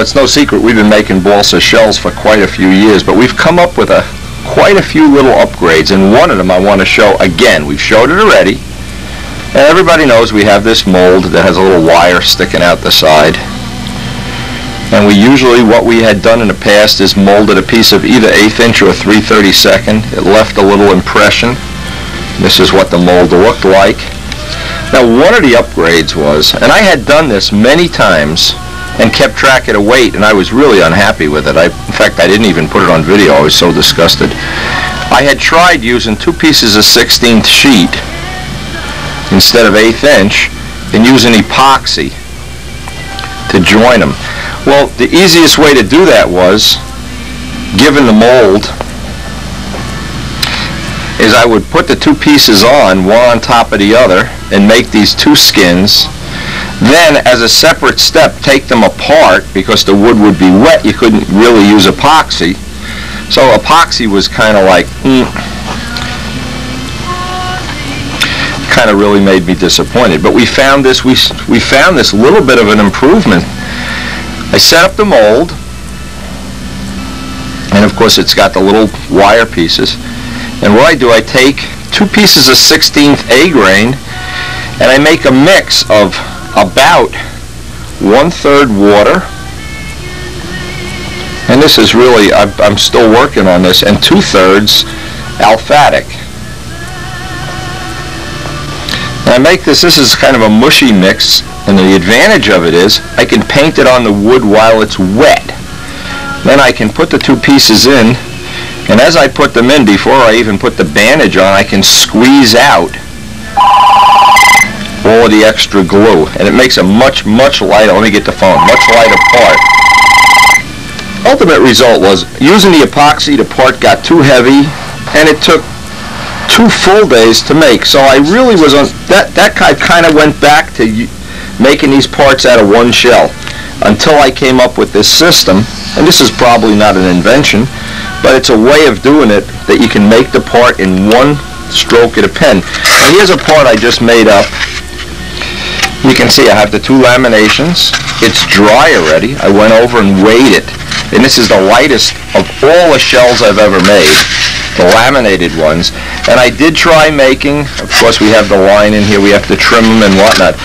It's no secret we've been making balsa shells for quite a few years, but we've come up with a quite a few little upgrades, and one of them I want to show again. We've showed it already, and everybody knows we have this mold that has a little wire sticking out the side. And we usually, what we had done in the past is molded a piece of either eighth inch or 332nd. It left a little impression. This is what the mold looked like. Now, one of the upgrades was, and I had done this many times, and kept track of the weight, and I was really unhappy with it. I, in fact, I didn't even put it on video. I was so disgusted. I had tried using two pieces of 16th sheet instead of eighth inch, and using epoxy to join them. Well, the easiest way to do that was, given the mold, is I would put the two pieces on, one on top of the other, and make these two skins. Then, as a separate step, take them apart because the wood would be wet. You couldn't really use epoxy. So epoxy was kind of like, mm, kind of really made me disappointed. But we found this, we, we found this little bit of an improvement. I set up the mold, and of course it's got the little wire pieces. And what I do, I take two pieces of 16th A grain, and I make a mix of about one-third water, and this is really, I'm, I'm still working on this, and two-thirds aliphatic. And I make this, this is kind of a mushy mix, and the advantage of it is I can paint it on the wood while it's wet. Then I can put the two pieces in, and as I put them in, before I even put the bandage on, I can squeeze out all the extra glue, and it makes a much, much lighter, let me get the phone, much lighter part. Ultimate result was, using the epoxy, the part got too heavy, and it took two full days to make. So I really was on, that, that kind of went back to making these parts out of one shell, until I came up with this system, and this is probably not an invention, but it's a way of doing it that you can make the part in one stroke of a pen. Now here's a part I just made up. You can see I have the two laminations. It's dry already. I went over and weighed it. And this is the lightest of all the shells I've ever made, the laminated ones. And I did try making, of course we have the line in here, we have to trim them and whatnot.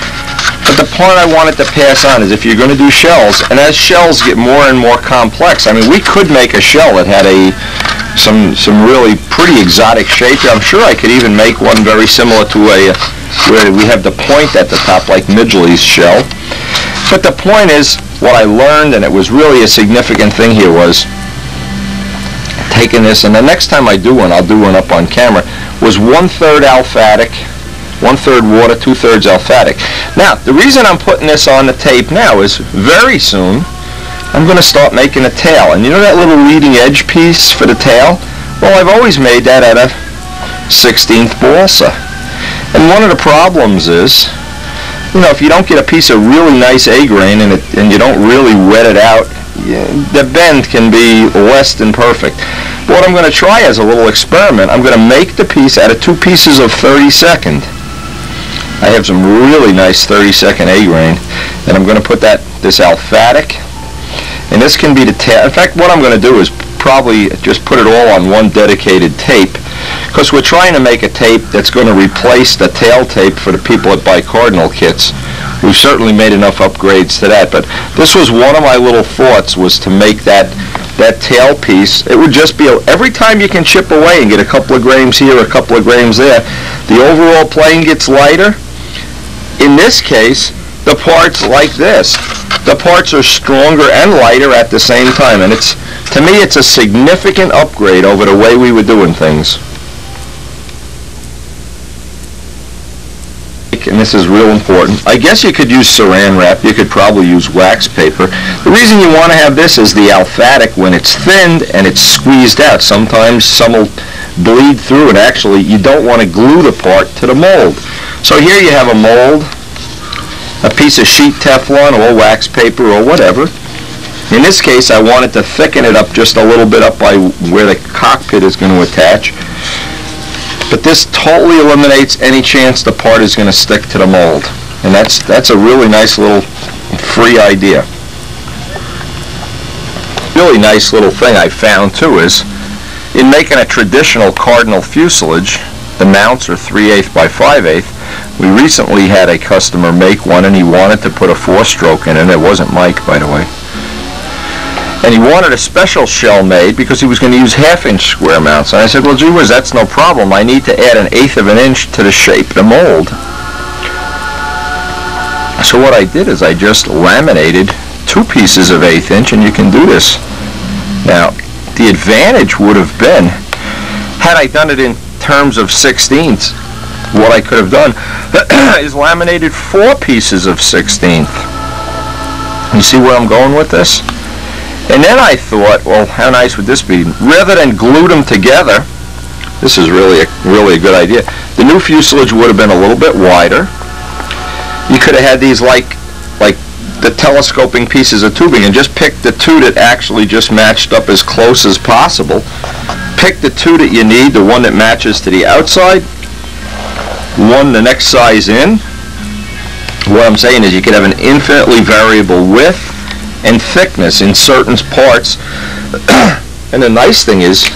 But the point I wanted to pass on is if you're going to do shells, and as shells get more and more complex, I mean, we could make a shell that had a some some really pretty exotic shape. I'm sure I could even make one very similar to a where we have the point at the top like Midgley's shell. But the point is, what I learned, and it was really a significant thing here, was taking this, and the next time I do one, I'll do one up on camera, was one-third aliphatic, one-third water, two-thirds aliphatic. Now, the reason I'm putting this on the tape now is very soon, I'm going to start making a tail. And you know that little leading edge piece for the tail? Well, I've always made that out of 16th balsa. And one of the problems is, you know, if you don't get a piece of really nice A grain and, it, and you don't really wet it out, yeah, the bend can be less than perfect. But what I'm going to try as a little experiment, I'm going to make the piece out of two pieces of 32nd. I have some really nice 32nd A grain, and I'm going to put that, this aliphatic, and this can be the tail. In fact, what I'm going to do is probably just put it all on one dedicated tape, because we're trying to make a tape that's going to replace the tail tape for the people that buy Cardinal kits. We've certainly made enough upgrades to that, but this was one of my little thoughts was to make that that tail piece. It would just be, a, every time you can chip away and get a couple of grams here, a couple of grams there, the overall plane gets lighter. In this case, the parts like this the parts are stronger and lighter at the same time, and it's, to me, it's a significant upgrade over the way we were doing things. and this is real important. I guess you could use saran wrap. You could probably use wax paper. The reason you want to have this is the aliphatic, when it's thinned and it's squeezed out, sometimes some will bleed through and actually you don't want to glue the part to the mold. So here you have a mold, a piece of sheet Teflon or wax paper or whatever. In this case, I wanted to thicken it up just a little bit up by where the cockpit is going to attach. But this totally eliminates any chance the part is going to stick to the mold. And that's, that's a really nice little free idea. Really nice little thing I found too is in making a traditional cardinal fuselage, the mounts are 3 8 by 5 8 we recently had a customer make one and he wanted to put a four-stroke in it. It wasn't Mike, by the way. And he wanted a special shell made because he was going to use half-inch square mounts. And I said, well, gee whiz, that's no problem. I need to add an eighth of an inch to the shape, the mold. So what I did is I just laminated two pieces of eighth inch, and you can do this. Now, the advantage would have been, had I done it in terms of sixteenths, what I could have done is laminated four pieces of 16th. You see where I'm going with this? And then I thought, well, how nice would this be? Rather than glue them together, this is really a, really a good idea. The new fuselage would have been a little bit wider. You could have had these like like the telescoping pieces of tubing and just pick the two that actually just matched up as close as possible. Pick the two that you need, the one that matches to the outside, one the next size in. What I'm saying is you could have an infinitely variable width and thickness in certain parts. and the nice thing is,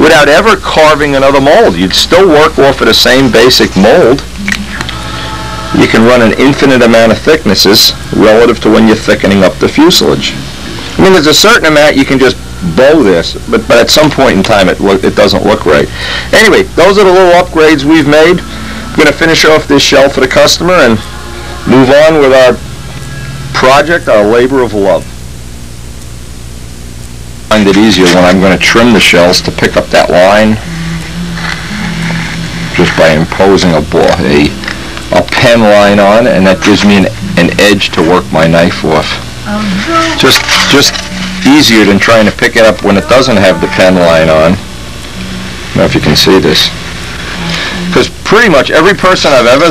without ever carving another mold, you'd still work off of the same basic mold. You can run an infinite amount of thicknesses relative to when you're thickening up the fuselage. I mean, there's a certain amount you can just bow this, but, but at some point in time it, it doesn't look right. Anyway, those are the little upgrades we've made. Going to finish off this shell for the customer and move on with our project, our labor of love. Find it easier when I'm going to trim the shells to pick up that line just by imposing a, a, a pen line on and that gives me an, an edge to work my knife off. Just, just easier than trying to pick it up when it doesn't have the pen line on. I don't know if you can see this. Pretty much every person I've ever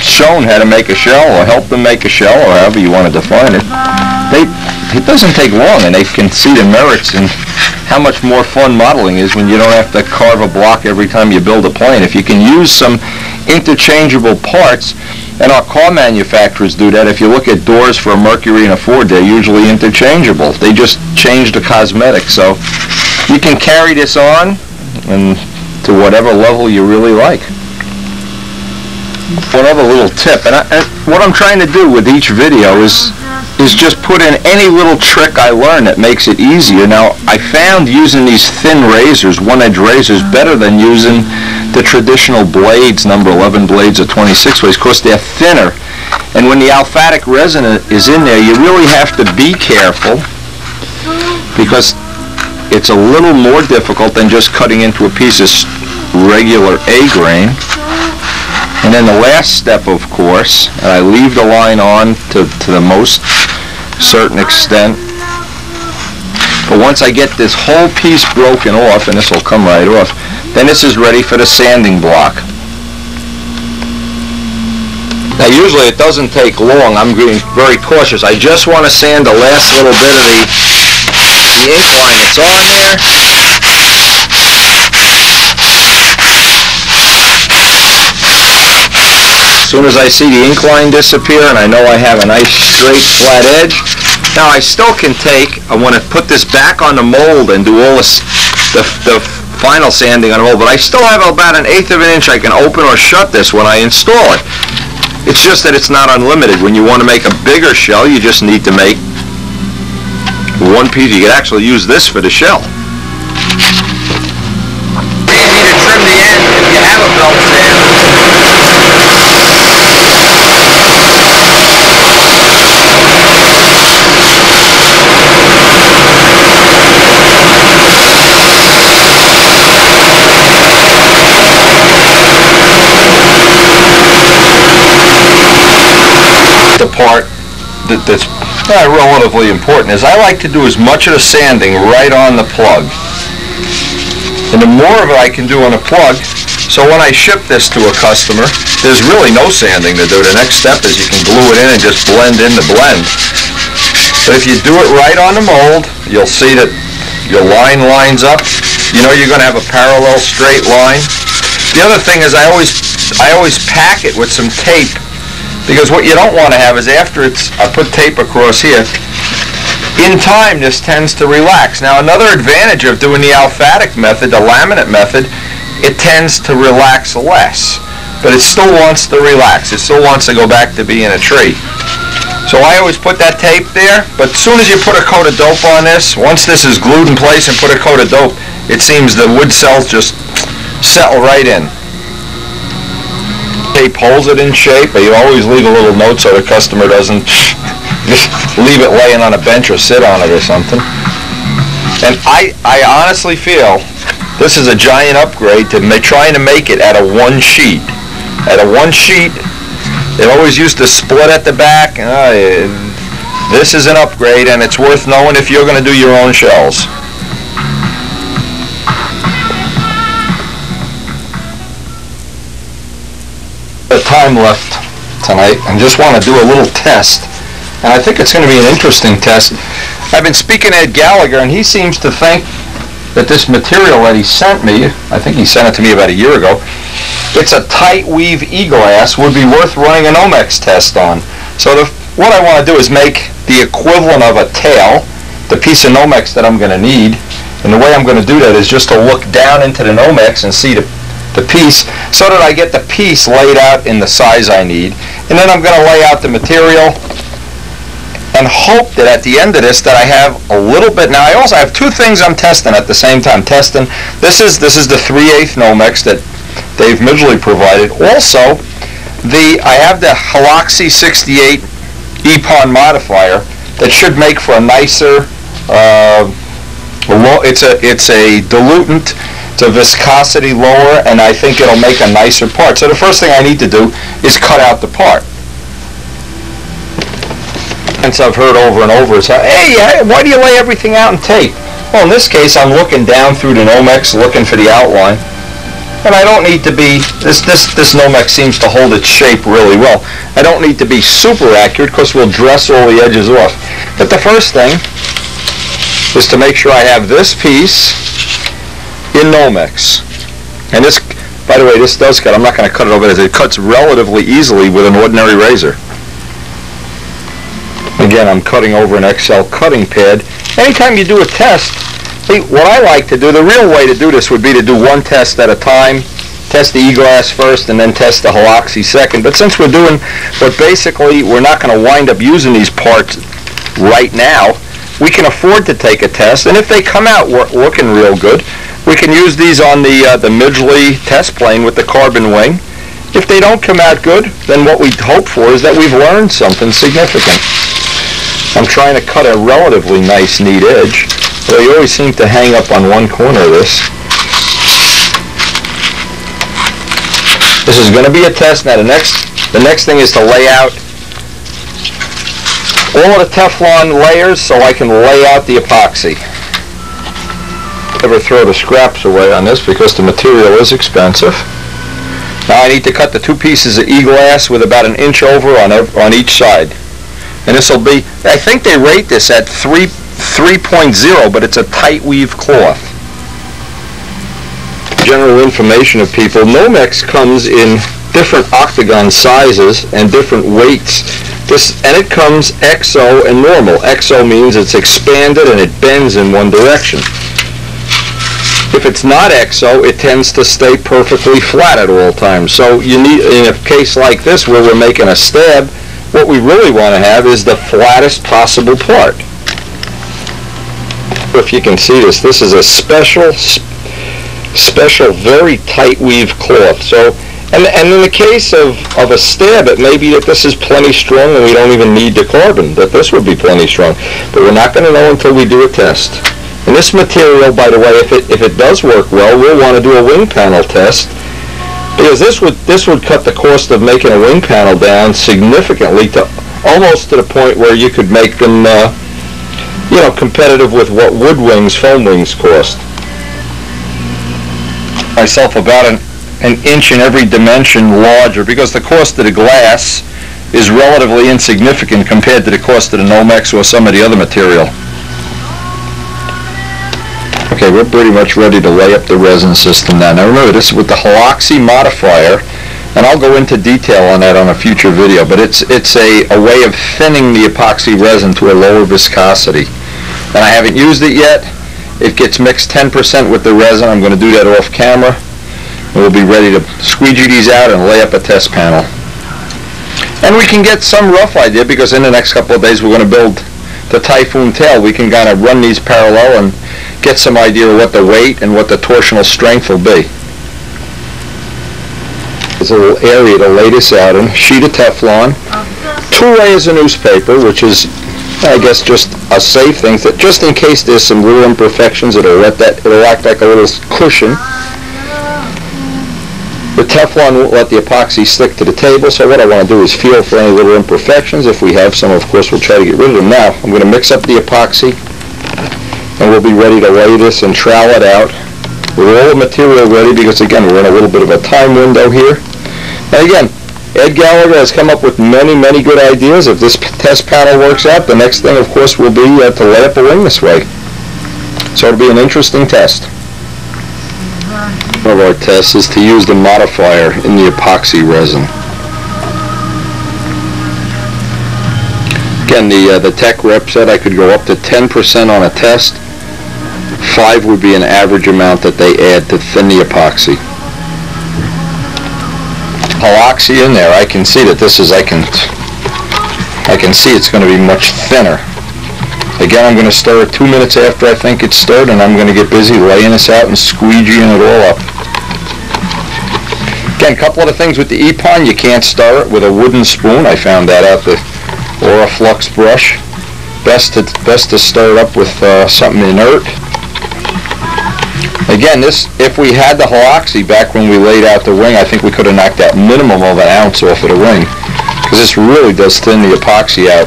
shown how to make a shell or helped them make a shell or however you want to define it, they, it doesn't take long and they can see the merits and how much more fun modeling is when you don't have to carve a block every time you build a plane. If you can use some interchangeable parts, and our car manufacturers do that. If you look at doors for a Mercury and a Ford, they're usually interchangeable. They just change the cosmetics. So you can carry this on and to whatever level you really like. Other little tip, and, I, and what I'm trying to do with each video is is just put in any little trick I learn that makes it easier. Now, I found using these thin razors, one-edge razors, better than using the traditional blades, number 11 blades or 26 ways, because they're thinner. And when the aliphatic resin is in there, you really have to be careful because it's a little more difficult than just cutting into a piece of regular A grain. And then the last step, of course, and I leave the line on to, to the most certain extent. But once I get this whole piece broken off, and this will come right off, then this is ready for the sanding block. Now usually it doesn't take long. I'm being very cautious. I just want to sand the last little bit of the the line that's on there. As soon as I see the ink line disappear and I know I have a nice straight flat edge, now I still can take, I want to put this back on the mold and do all this, the, the final sanding on the mold, but I still have about an eighth of an inch I can open or shut this when I install it. It's just that it's not unlimited. When you want to make a bigger shell, you just need to make one piece, you could actually use this for the shell. the part that, that's uh, relatively important, is I like to do as much of the sanding right on the plug. And the more of it I can do on a plug, so when I ship this to a customer, there's really no sanding to do. The next step is you can glue it in and just blend in the blend. But if you do it right on the mold, you'll see that your line lines up. You know you're gonna have a parallel straight line. The other thing is I always, I always pack it with some tape because what you don't want to have is after it's, I put tape across here, in time this tends to relax. Now another advantage of doing the aliphatic method, the laminate method, it tends to relax less. But it still wants to relax. It still wants to go back to being a tree. So I always put that tape there, but as soon as you put a coat of dope on this, once this is glued in place and put a coat of dope, it seems the wood cells just settle right in. Tape holds it in shape, but you always leave a little note so the customer doesn't just leave it laying on a bench or sit on it or something. And I, I honestly feel this is a giant upgrade to trying to make it at a one sheet. At a one sheet, they always used to split at the back. Uh, this is an upgrade, and it's worth knowing if you're going to do your own shells. The time left tonight, and just want to do a little test. And I think it's going to be an interesting test. I've been speaking to Ed Gallagher, and he seems to think that this material that he sent me, I think he sent it to me about a year ago, it's a tight weave e-glass, would be worth running an Omex test on. So the, what I want to do is make the equivalent of a tail, the piece of Nomex that I'm going to need. And the way I'm going to do that is just to look down into the Nomex and see the, the piece so that I get the piece laid out in the size I need. And then I'm going to lay out the material and hope that at the end of this that I have a little bit. Now I also have two things I'm testing at the same time. Testing this is this is the 3 8 Nomex that Dave Midgley provided. Also, the I have the Heloxy 68 EPON modifier that should make for a nicer. Uh, it's a it's a dilutant. A viscosity lower, and I think it'll make a nicer part. So the first thing I need to do is cut out the part And so I've heard over and over hey, hey, why do you lay everything out in tape? Well, in this case, I'm looking down through the Nomex, looking for the outline. And I don't need to be, this, this, this Nomex seems to hold its shape really well. I don't need to be super accurate because we'll dress all the edges off. But the first thing is to make sure I have this piece Nomex. And this, by the way, this does cut. I'm not going to cut it over. It cuts relatively easily with an ordinary razor. Again, I'm cutting over an Excel cutting pad. Anytime you do a test, what I like to do, the real way to do this would be to do one test at a time, test the e-glass first and then test the heloxy second. But since we're doing but basically we're not going to wind up using these parts right now, we can afford to take a test. And if they come out looking real good, we can use these on the uh, the Midgley test plane with the carbon wing. If they don't come out good, then what we hope for is that we've learned something significant. I'm trying to cut a relatively nice, neat edge, but you always seem to hang up on one corner of this. This is going to be a test. Now the next, the next thing is to lay out all of the Teflon layers so I can lay out the epoxy. Never throw the scraps away on this because the material is expensive. Now I need to cut the two pieces of e-glass with about an inch over on, on each side. And this will be, I think they rate this at 3, 3.0, but it's a tight weave cloth. General information of people, Nomex comes in different octagon sizes and different weights. This, and it comes XO and normal. XO means it's expanded and it bends in one direction. If it's not XO, it tends to stay perfectly flat at all times. So you need, in a case like this where we're making a stab, what we really want to have is the flattest possible part. If you can see this, this is a special, special, very tight weave cloth. So, and, and in the case of, of a stab, it may be that this is plenty strong and we don't even need the carbon, that this would be plenty strong. But we're not going to know until we do a test. And this material, by the way, if it, if it does work well, we'll want to do a wing panel test because this would this would cut the cost of making a wing panel down significantly to almost to the point where you could make them, uh, you know, competitive with what wood wings, foam wings cost. Myself about an, an inch in every dimension larger because the cost of the glass is relatively insignificant compared to the cost of the Nomex or some of the other material. Okay, we're pretty much ready to lay up the resin system now. Now remember, this is with the Heloxy modifier, and I'll go into detail on that on a future video, but it's, it's a, a way of thinning the epoxy resin to a lower viscosity. And I haven't used it yet. It gets mixed 10% with the resin. I'm going to do that off camera. We'll be ready to squeegee these out and lay up a test panel. And we can get some rough idea because in the next couple of days we're going to build the Typhoon tail. We can kind of run these parallel and get some idea of what the weight and what the torsional strength will be. There's a little area to lay this out in, sheet of Teflon, two layers of newspaper, which is, I guess, just a safe thing, that just in case there's some little imperfections, it'll let that, it'll act like a little cushion. The Teflon won't let the epoxy stick to the table, so what I want to do is feel for any little imperfections. If we have some, of course, we'll try to get rid of them. Now, I'm going to mix up the epoxy, and we'll be ready to lay this and trowel it out. With all the material ready, because again, we're in a little bit of a time window here. And again, Ed Gallagher has come up with many, many good ideas. If this test panel works out, the next thing, of course, will be uh, to lay up a wing this way. So it'll be an interesting test. One of our tests is to use the modifier in the epoxy resin. Again, the, uh, the tech rep said I could go up to 10% on a test. Five would be an average amount that they add to thin the epoxy. Heloxy in there, I can see that this is, I can, I can see it's gonna be much thinner. Again, I'm gonna stir it two minutes after I think it's stirred, and I'm gonna get busy laying this out and squeegeeing it all up. Again, a couple of the things with the Epon, you can't stir it with a wooden spoon. I found that out, the Oriflux brush. Best to, best to stir it up with uh, something inert. Again, this, if we had the Heloxy back when we laid out the wing, I think we could have knocked that minimum of an ounce off of the wing. Because this really does thin the epoxy out.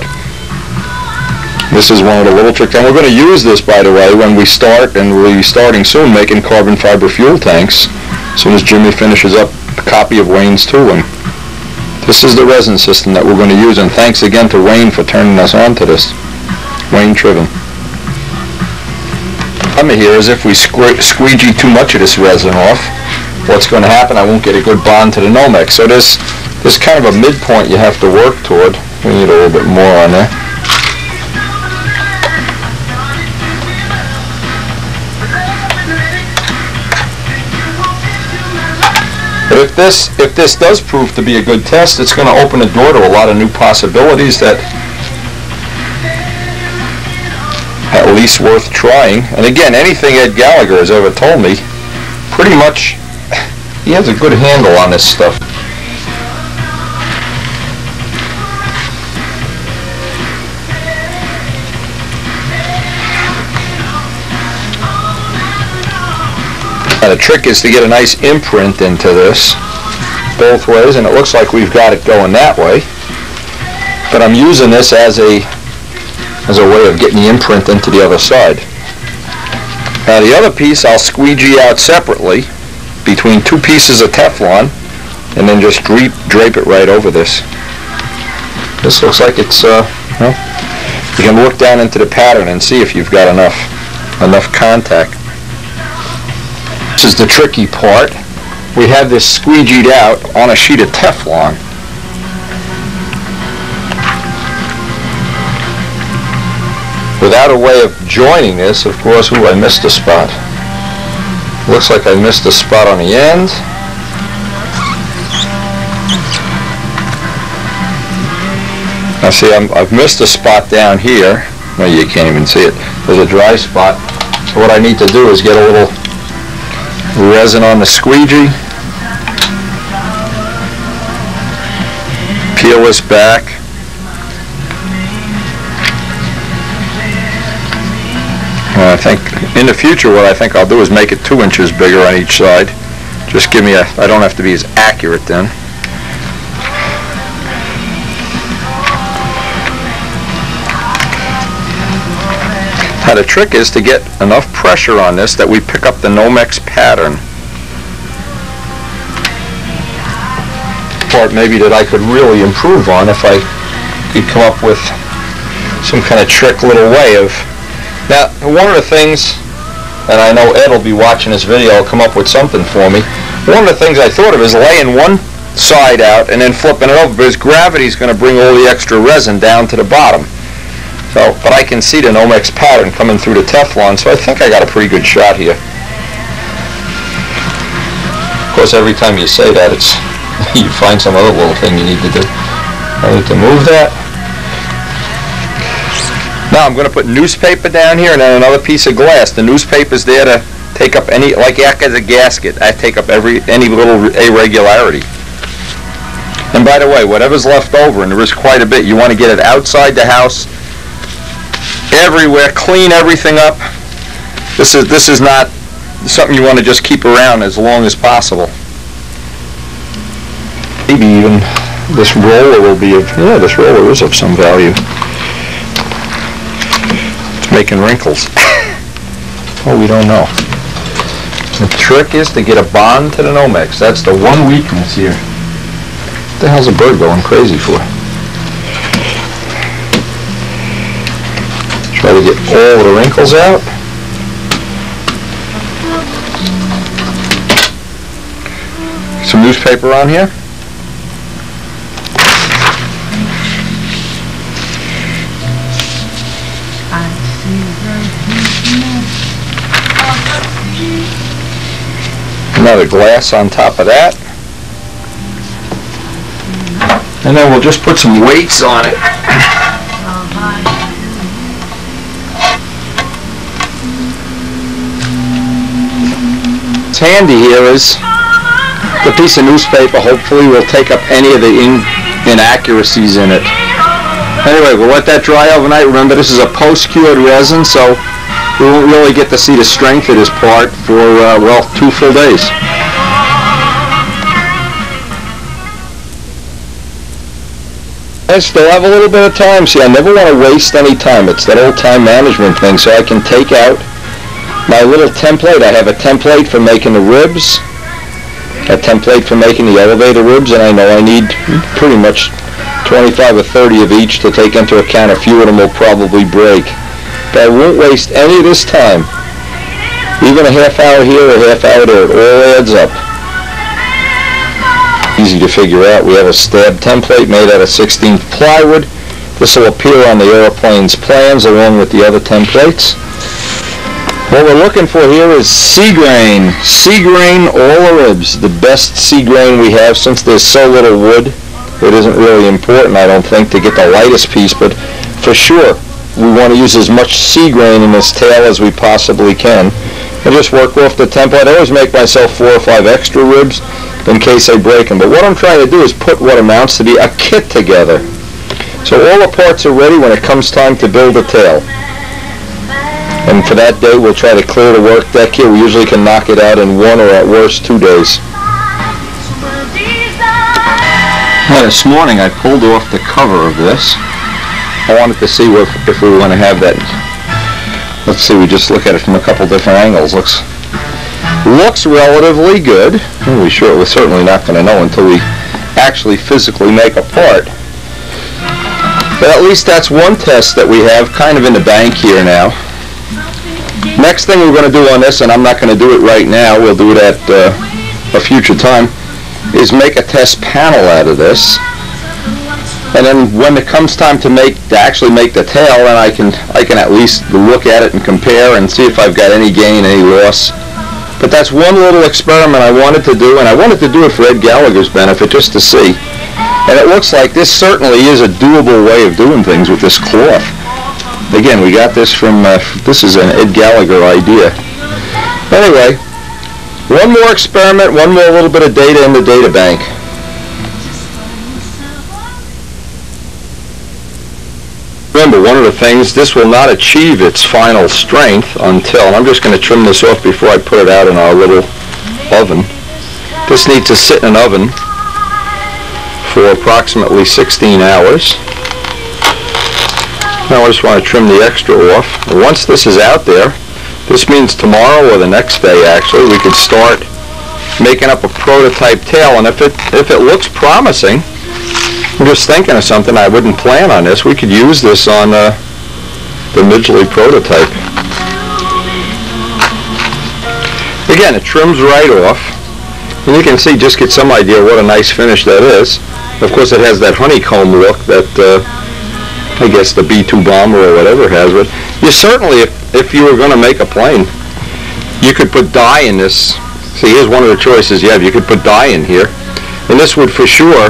This is one of the little tricks, and we're going to use this, by the way, when we start, and we'll be starting soon, making carbon fiber fuel tanks, as soon as Jimmy finishes up a copy of Wayne's tooling. This is the resin system that we're going to use, and thanks again to Wayne for turning us on to this. Wayne Triven. Problem here is if we sque- squeegee too much of this resin off, what's going to happen, I won't get a good bond to the Nomex. So there's, there's kind of a midpoint you have to work toward. We need a little bit more on there. But if this, if this does prove to be a good test, it's going to open the door to a lot of new possibilities that at least worth trying. And again, anything Ed Gallagher has ever told me, pretty much, he has a good handle on this stuff. Now the trick is to get a nice imprint into this both ways, and it looks like we've got it going that way. But I'm using this as a as a way of getting the imprint into the other side. Now the other piece I'll squeegee out separately between two pieces of Teflon and then just drape, drape it right over this. This looks like it's, uh, well, you can look down into the pattern and see if you've got enough, enough contact. This is the tricky part. We have this squeegeed out on a sheet of Teflon. Without a way of joining this, of course, ooh, I missed a spot. Looks like I missed a spot on the end. Now see, I'm, I've missed a spot down here. No, you can't even see it. There's a dry spot. So what I need to do is get a little resin on the squeegee. Peel this back. And I think in the future what I think I'll do is make it two inches bigger on each side. Just give me a, I don't have to be as accurate then. Now the trick is to get enough pressure on this that we pick up the Nomex pattern. Part maybe that I could really improve on if I could come up with some kind of trick little way of now, one of the things, and I know Ed will be watching this video, he'll come up with something for me. One of the things I thought of is laying one side out and then flipping it over because gravity is going to bring all the extra resin down to the bottom. So, but I can see the Nomex pattern coming through the Teflon, so I think I got a pretty good shot here. Of course, every time you say that, it's you find some other little thing you need to do. I need to move that. Now I'm going to put newspaper down here and then another piece of glass. The newspaper's there to take up any, like act as a gasket. I take up every any little irregularity. And by the way, whatever's left over, and there is quite a bit, you want to get it outside the house, everywhere, clean everything up. This is this is not something you want to just keep around as long as possible. Maybe even this roller will be of yeah, this roller is of some value. Making wrinkles. oh, we don't know. The trick is to get a bond to the Nomex. That's the one weakness here. What the hell's a bird going crazy for? Try to get all the wrinkles out. Some newspaper on here. Another glass on top of that. And then we'll just put some weights on it. What's handy here is the piece of newspaper hopefully will take up any of the in inaccuracies in it. Anyway, we'll let that dry overnight. Remember, this is a post-cured resin, so we won't really get to see the strength of this part for, uh, well, two full days. I still have a little bit of time. See, I never want to waste any time. It's that old time management thing. So I can take out my little template. I have a template for making the ribs, a template for making the elevator ribs, and I know I need pretty much 25 or 30 of each to take into account. A few of them will probably break. But I won't waste any of this time. Even a half hour here, a half hour there, it all adds up easy to figure out. We have a stab template made out of 16th plywood. This will appear on the airplane's plans along with the other templates. What we're looking for here is C grain. C grain all ribs. The best C grain we have since there's so little wood. It isn't really important, I don't think, to get the lightest piece, but for sure, we want to use as much C grain in this tail as we possibly can. I just work off the template. I always make myself four or five extra ribs in case I break them. But what I'm trying to do is put what amounts to be a kit together. So all the parts are ready when it comes time to build a tail. And for that day, we'll try to clear the work deck here. We usually can knock it out in one or at worst two days. Now, this morning I pulled off the cover of this. I wanted to see if, if we want to have that. Let's see, we just look at it from a couple different angles. Looks looks relatively good. Well, we sure we're certainly not going to know until we actually physically make a part. But at least that's one test that we have kind of in the bank here now. Next thing we're going to do on this, and I'm not going to do it right now, we'll do it at uh, a future time, is make a test panel out of this. And then when it comes time to make to actually make the tail, then I can I can at least look at it and compare and see if I've got any gain, any loss. But that's one little experiment I wanted to do, and I wanted to do it for Ed Gallagher's benefit, just to see. And it looks like this certainly is a doable way of doing things with this cloth. Again, we got this from, uh, this is an Ed Gallagher idea. Anyway, one more experiment, one more little bit of data in the data bank. Remember, one of the things, this will not achieve its final strength until, I'm just going to trim this off before I put it out in our little oven. This needs to sit in an oven for approximately 16 hours. Now I just want to trim the extra off. Once this is out there, this means tomorrow or the next day actually, we could start making up a prototype tail and if it, if it looks promising, I'm just thinking of something, I wouldn't plan on this, we could use this on uh, the Midgley prototype. Again, it trims right off. And you can see, just get some idea what a nice finish that is. Of course, it has that honeycomb look that, uh, I guess the B-2 bomber or whatever has, but you certainly, if, if you were gonna make a plane, you could put dye in this. See, here's one of the choices you have. You could put dye in here. And this would for sure,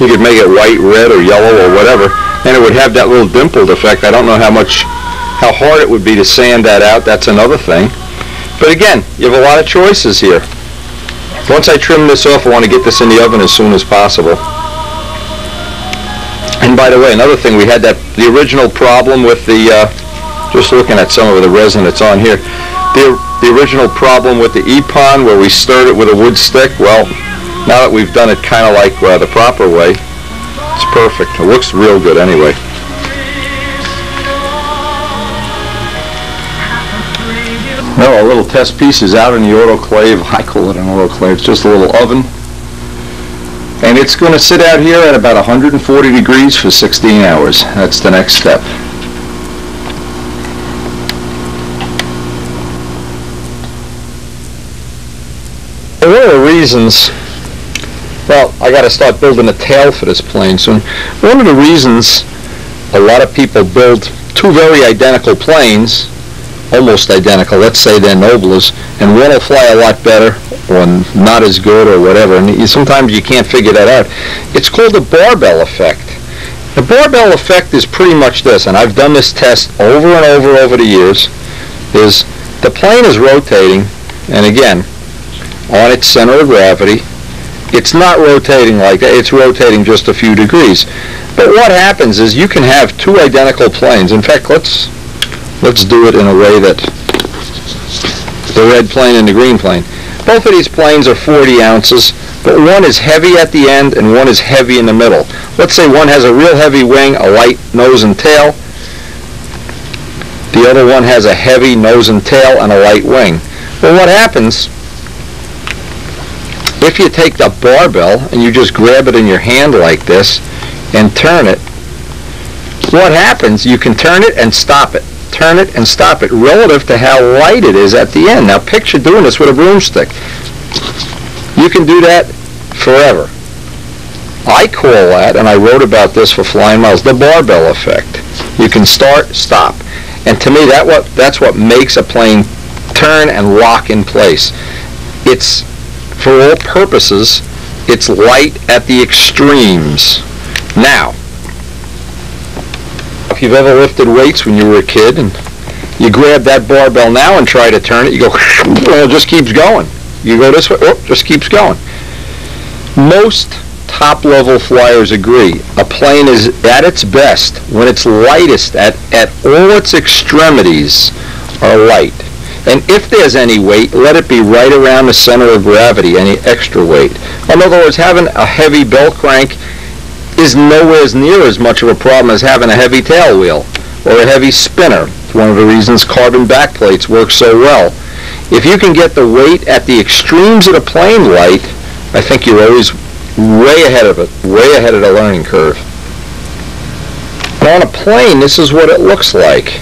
you could make it white, red, or yellow, or whatever, and it would have that little dimpled effect. I don't know how much, how hard it would be to sand that out. That's another thing. But again, you have a lot of choices here. Once I trim this off, I want to get this in the oven as soon as possible. And by the way, another thing, we had that, the original problem with the, uh, just looking at some of the resin that's on here, the, the original problem with the EPON where we stirred it with a wood stick, well, now that we've done it kind of like uh, the proper way, it's perfect. It looks real good anyway. Well, our little test piece is out in the autoclave. I call it an autoclave. It's just a little oven. And it's going to sit out here at about 140 degrees for 16 hours. That's the next step. One of the reasons, well, I got to start building a tail for this plane soon. One of the reasons a lot of people build two very identical planes almost identical. Let's say they're Noblers, and one will fly a lot better or not as good or whatever. And sometimes you can't figure that out. It's called the barbell effect. The barbell effect is pretty much this, and I've done this test over and over over the years, is the plane is rotating, and again, on its center of gravity, it's not rotating like that, it's rotating just a few degrees. But what happens is you can have two identical planes. In fact, let's let's do it in a way that the red plane and the green plane. Both of these planes are 40 ounces, but one is heavy at the end and one is heavy in the middle. Let's say one has a real heavy wing, a light nose and tail. The other one has a heavy nose and tail and a light wing. Well, what happens if you take the barbell and you just grab it in your hand like this and turn it, what happens, you can turn it and stop it turn it and stop it relative to how light it is at the end. Now picture doing this with a broomstick. You can do that forever. I call that, and I wrote about this for Flying Models, the barbell effect. You can start, stop. And to me, that what that's what makes a plane turn and lock in place. It's, for all purposes, it's light at the extremes. Now, if you've ever lifted weights when you were a kid and you grab that barbell now and try to turn it, you go, well, it just keeps going. You go this way, oh, just keeps going. Most top-level flyers agree. A plane is at its best when it's lightest at, at all its extremities are light. And if there's any weight, let it be right around the center of gravity, any extra weight. In other words, having a heavy bell crank is nowhere near as much of a problem as having a heavy tail wheel or a heavy spinner. It's one of the reasons carbon backplates work so well. If you can get the weight at the extremes of the plane light, I think you're always way ahead of it, way ahead of the learning curve. And on a plane, this is what it looks like.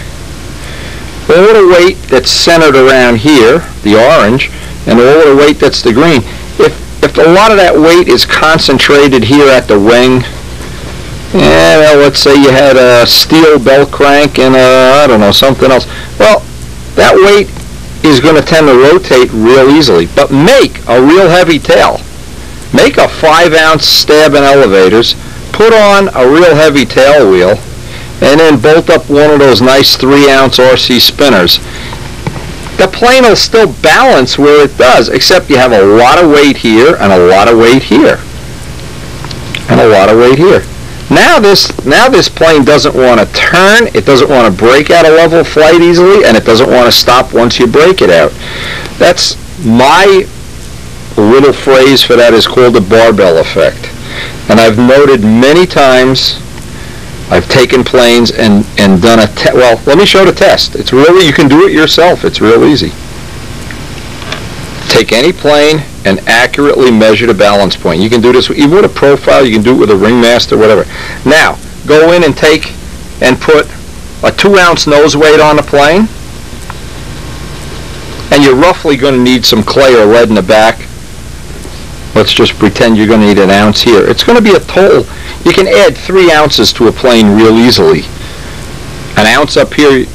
All the weight that's centered around here, the orange, and all the weight that's the green, if, if a lot of that weight is concentrated here at the wing, yeah, well, let's say you had a steel bell crank and a, I don't know, something else. Well, that weight is going to tend to rotate real easily. But make a real heavy tail. Make a 5-ounce stab in elevators, put on a real heavy tail wheel, and then bolt up one of those nice 3-ounce RC spinners. The plane will still balance where it does, except you have a lot of weight here and a lot of weight here. And a lot of weight here. Now this now this plane doesn't want to turn, it doesn't want to break out of level flight easily, and it doesn't want to stop once you break it out. That's my little phrase for that is called the barbell effect. And I've noted many times I've taken planes and, and done a te, well, let me show the test. It's really, you can do it yourself. It's real easy. Take any plane and accurately measure the balance point. You can do this even with a profile, you can do it with a ringmaster, whatever. Now, go in and take and put a two ounce nose weight on the plane, and you're roughly going to need some clay or lead in the back. Let's just pretend you're going to need an ounce here. It's going to be a total, you can add three ounces to a plane real easily. An ounce up here,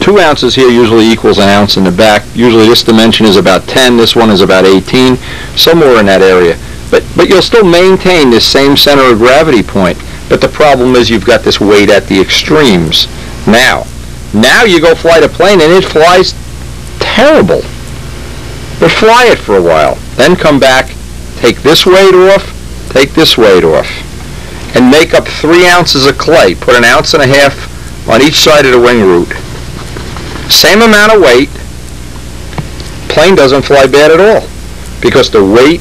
two ounces here usually equals an ounce in the back. Usually this dimension is about 10, this one is about 18, somewhere in that area. But, but you'll still maintain this same center of gravity point. But the problem is you've got this weight at the extremes. Now, now you go fly the plane and it flies terrible. But fly it for a while. Then come back, take this weight off, take this weight off. And make up three ounces of clay. Put an ounce and a half on each side of the wing root. Same amount of weight. Plane doesn't fly bad at all. Because the weight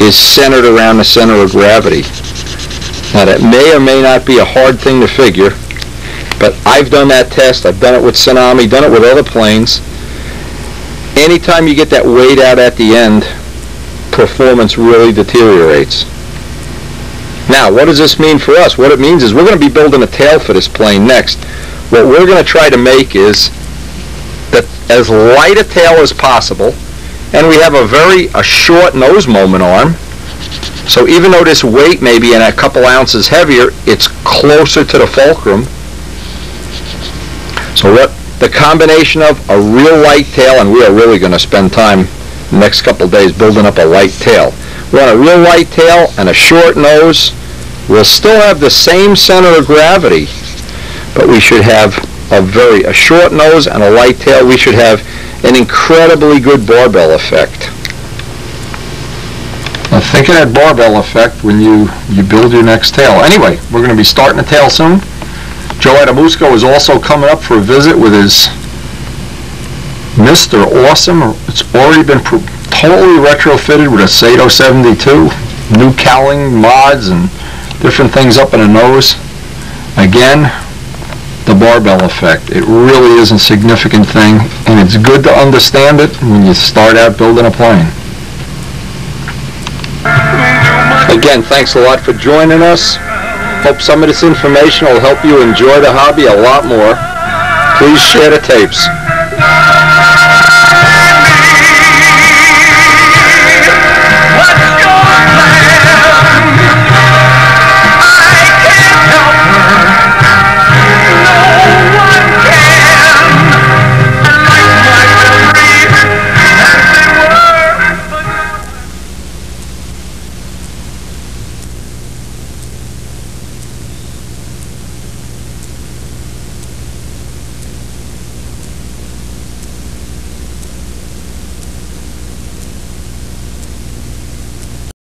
is centered around the center of gravity. Now that may or may not be a hard thing to figure, but I've done that test. I've done it with Tsunami, done it with other planes. Anytime you get that weight out at the end, performance really deteriorates. Now, what does this mean for us? What it means is we're going to be building a tail for this plane next. What we're going to try to make is that as light a tail as possible, and we have a very a short nose moment arm. So even though this weight may be in a couple ounces heavier, it's closer to the fulcrum. So what the combination of a real light tail, and we are really going to spend time the next couple days building up a light tail. We want a real light tail and a short nose. We'll still have the same center of gravity, but we should have a very a short nose and a light tail. We should have an incredibly good barbell effect. Now think of that barbell effect when you, you build your next tail. Anyway, we're going to be starting a tail soon. Joe Adamusco is also coming up for a visit with his Mr. Awesome. It's already been totally retrofitted with a Saito 72, new cowling mods and different things up in the nose. Again, the barbell effect. It really is a significant thing, and it's good to understand it when you start out building a plane. Again, thanks a lot for joining us. Hope some of this information will help you enjoy the hobby a lot more. Please share the tapes.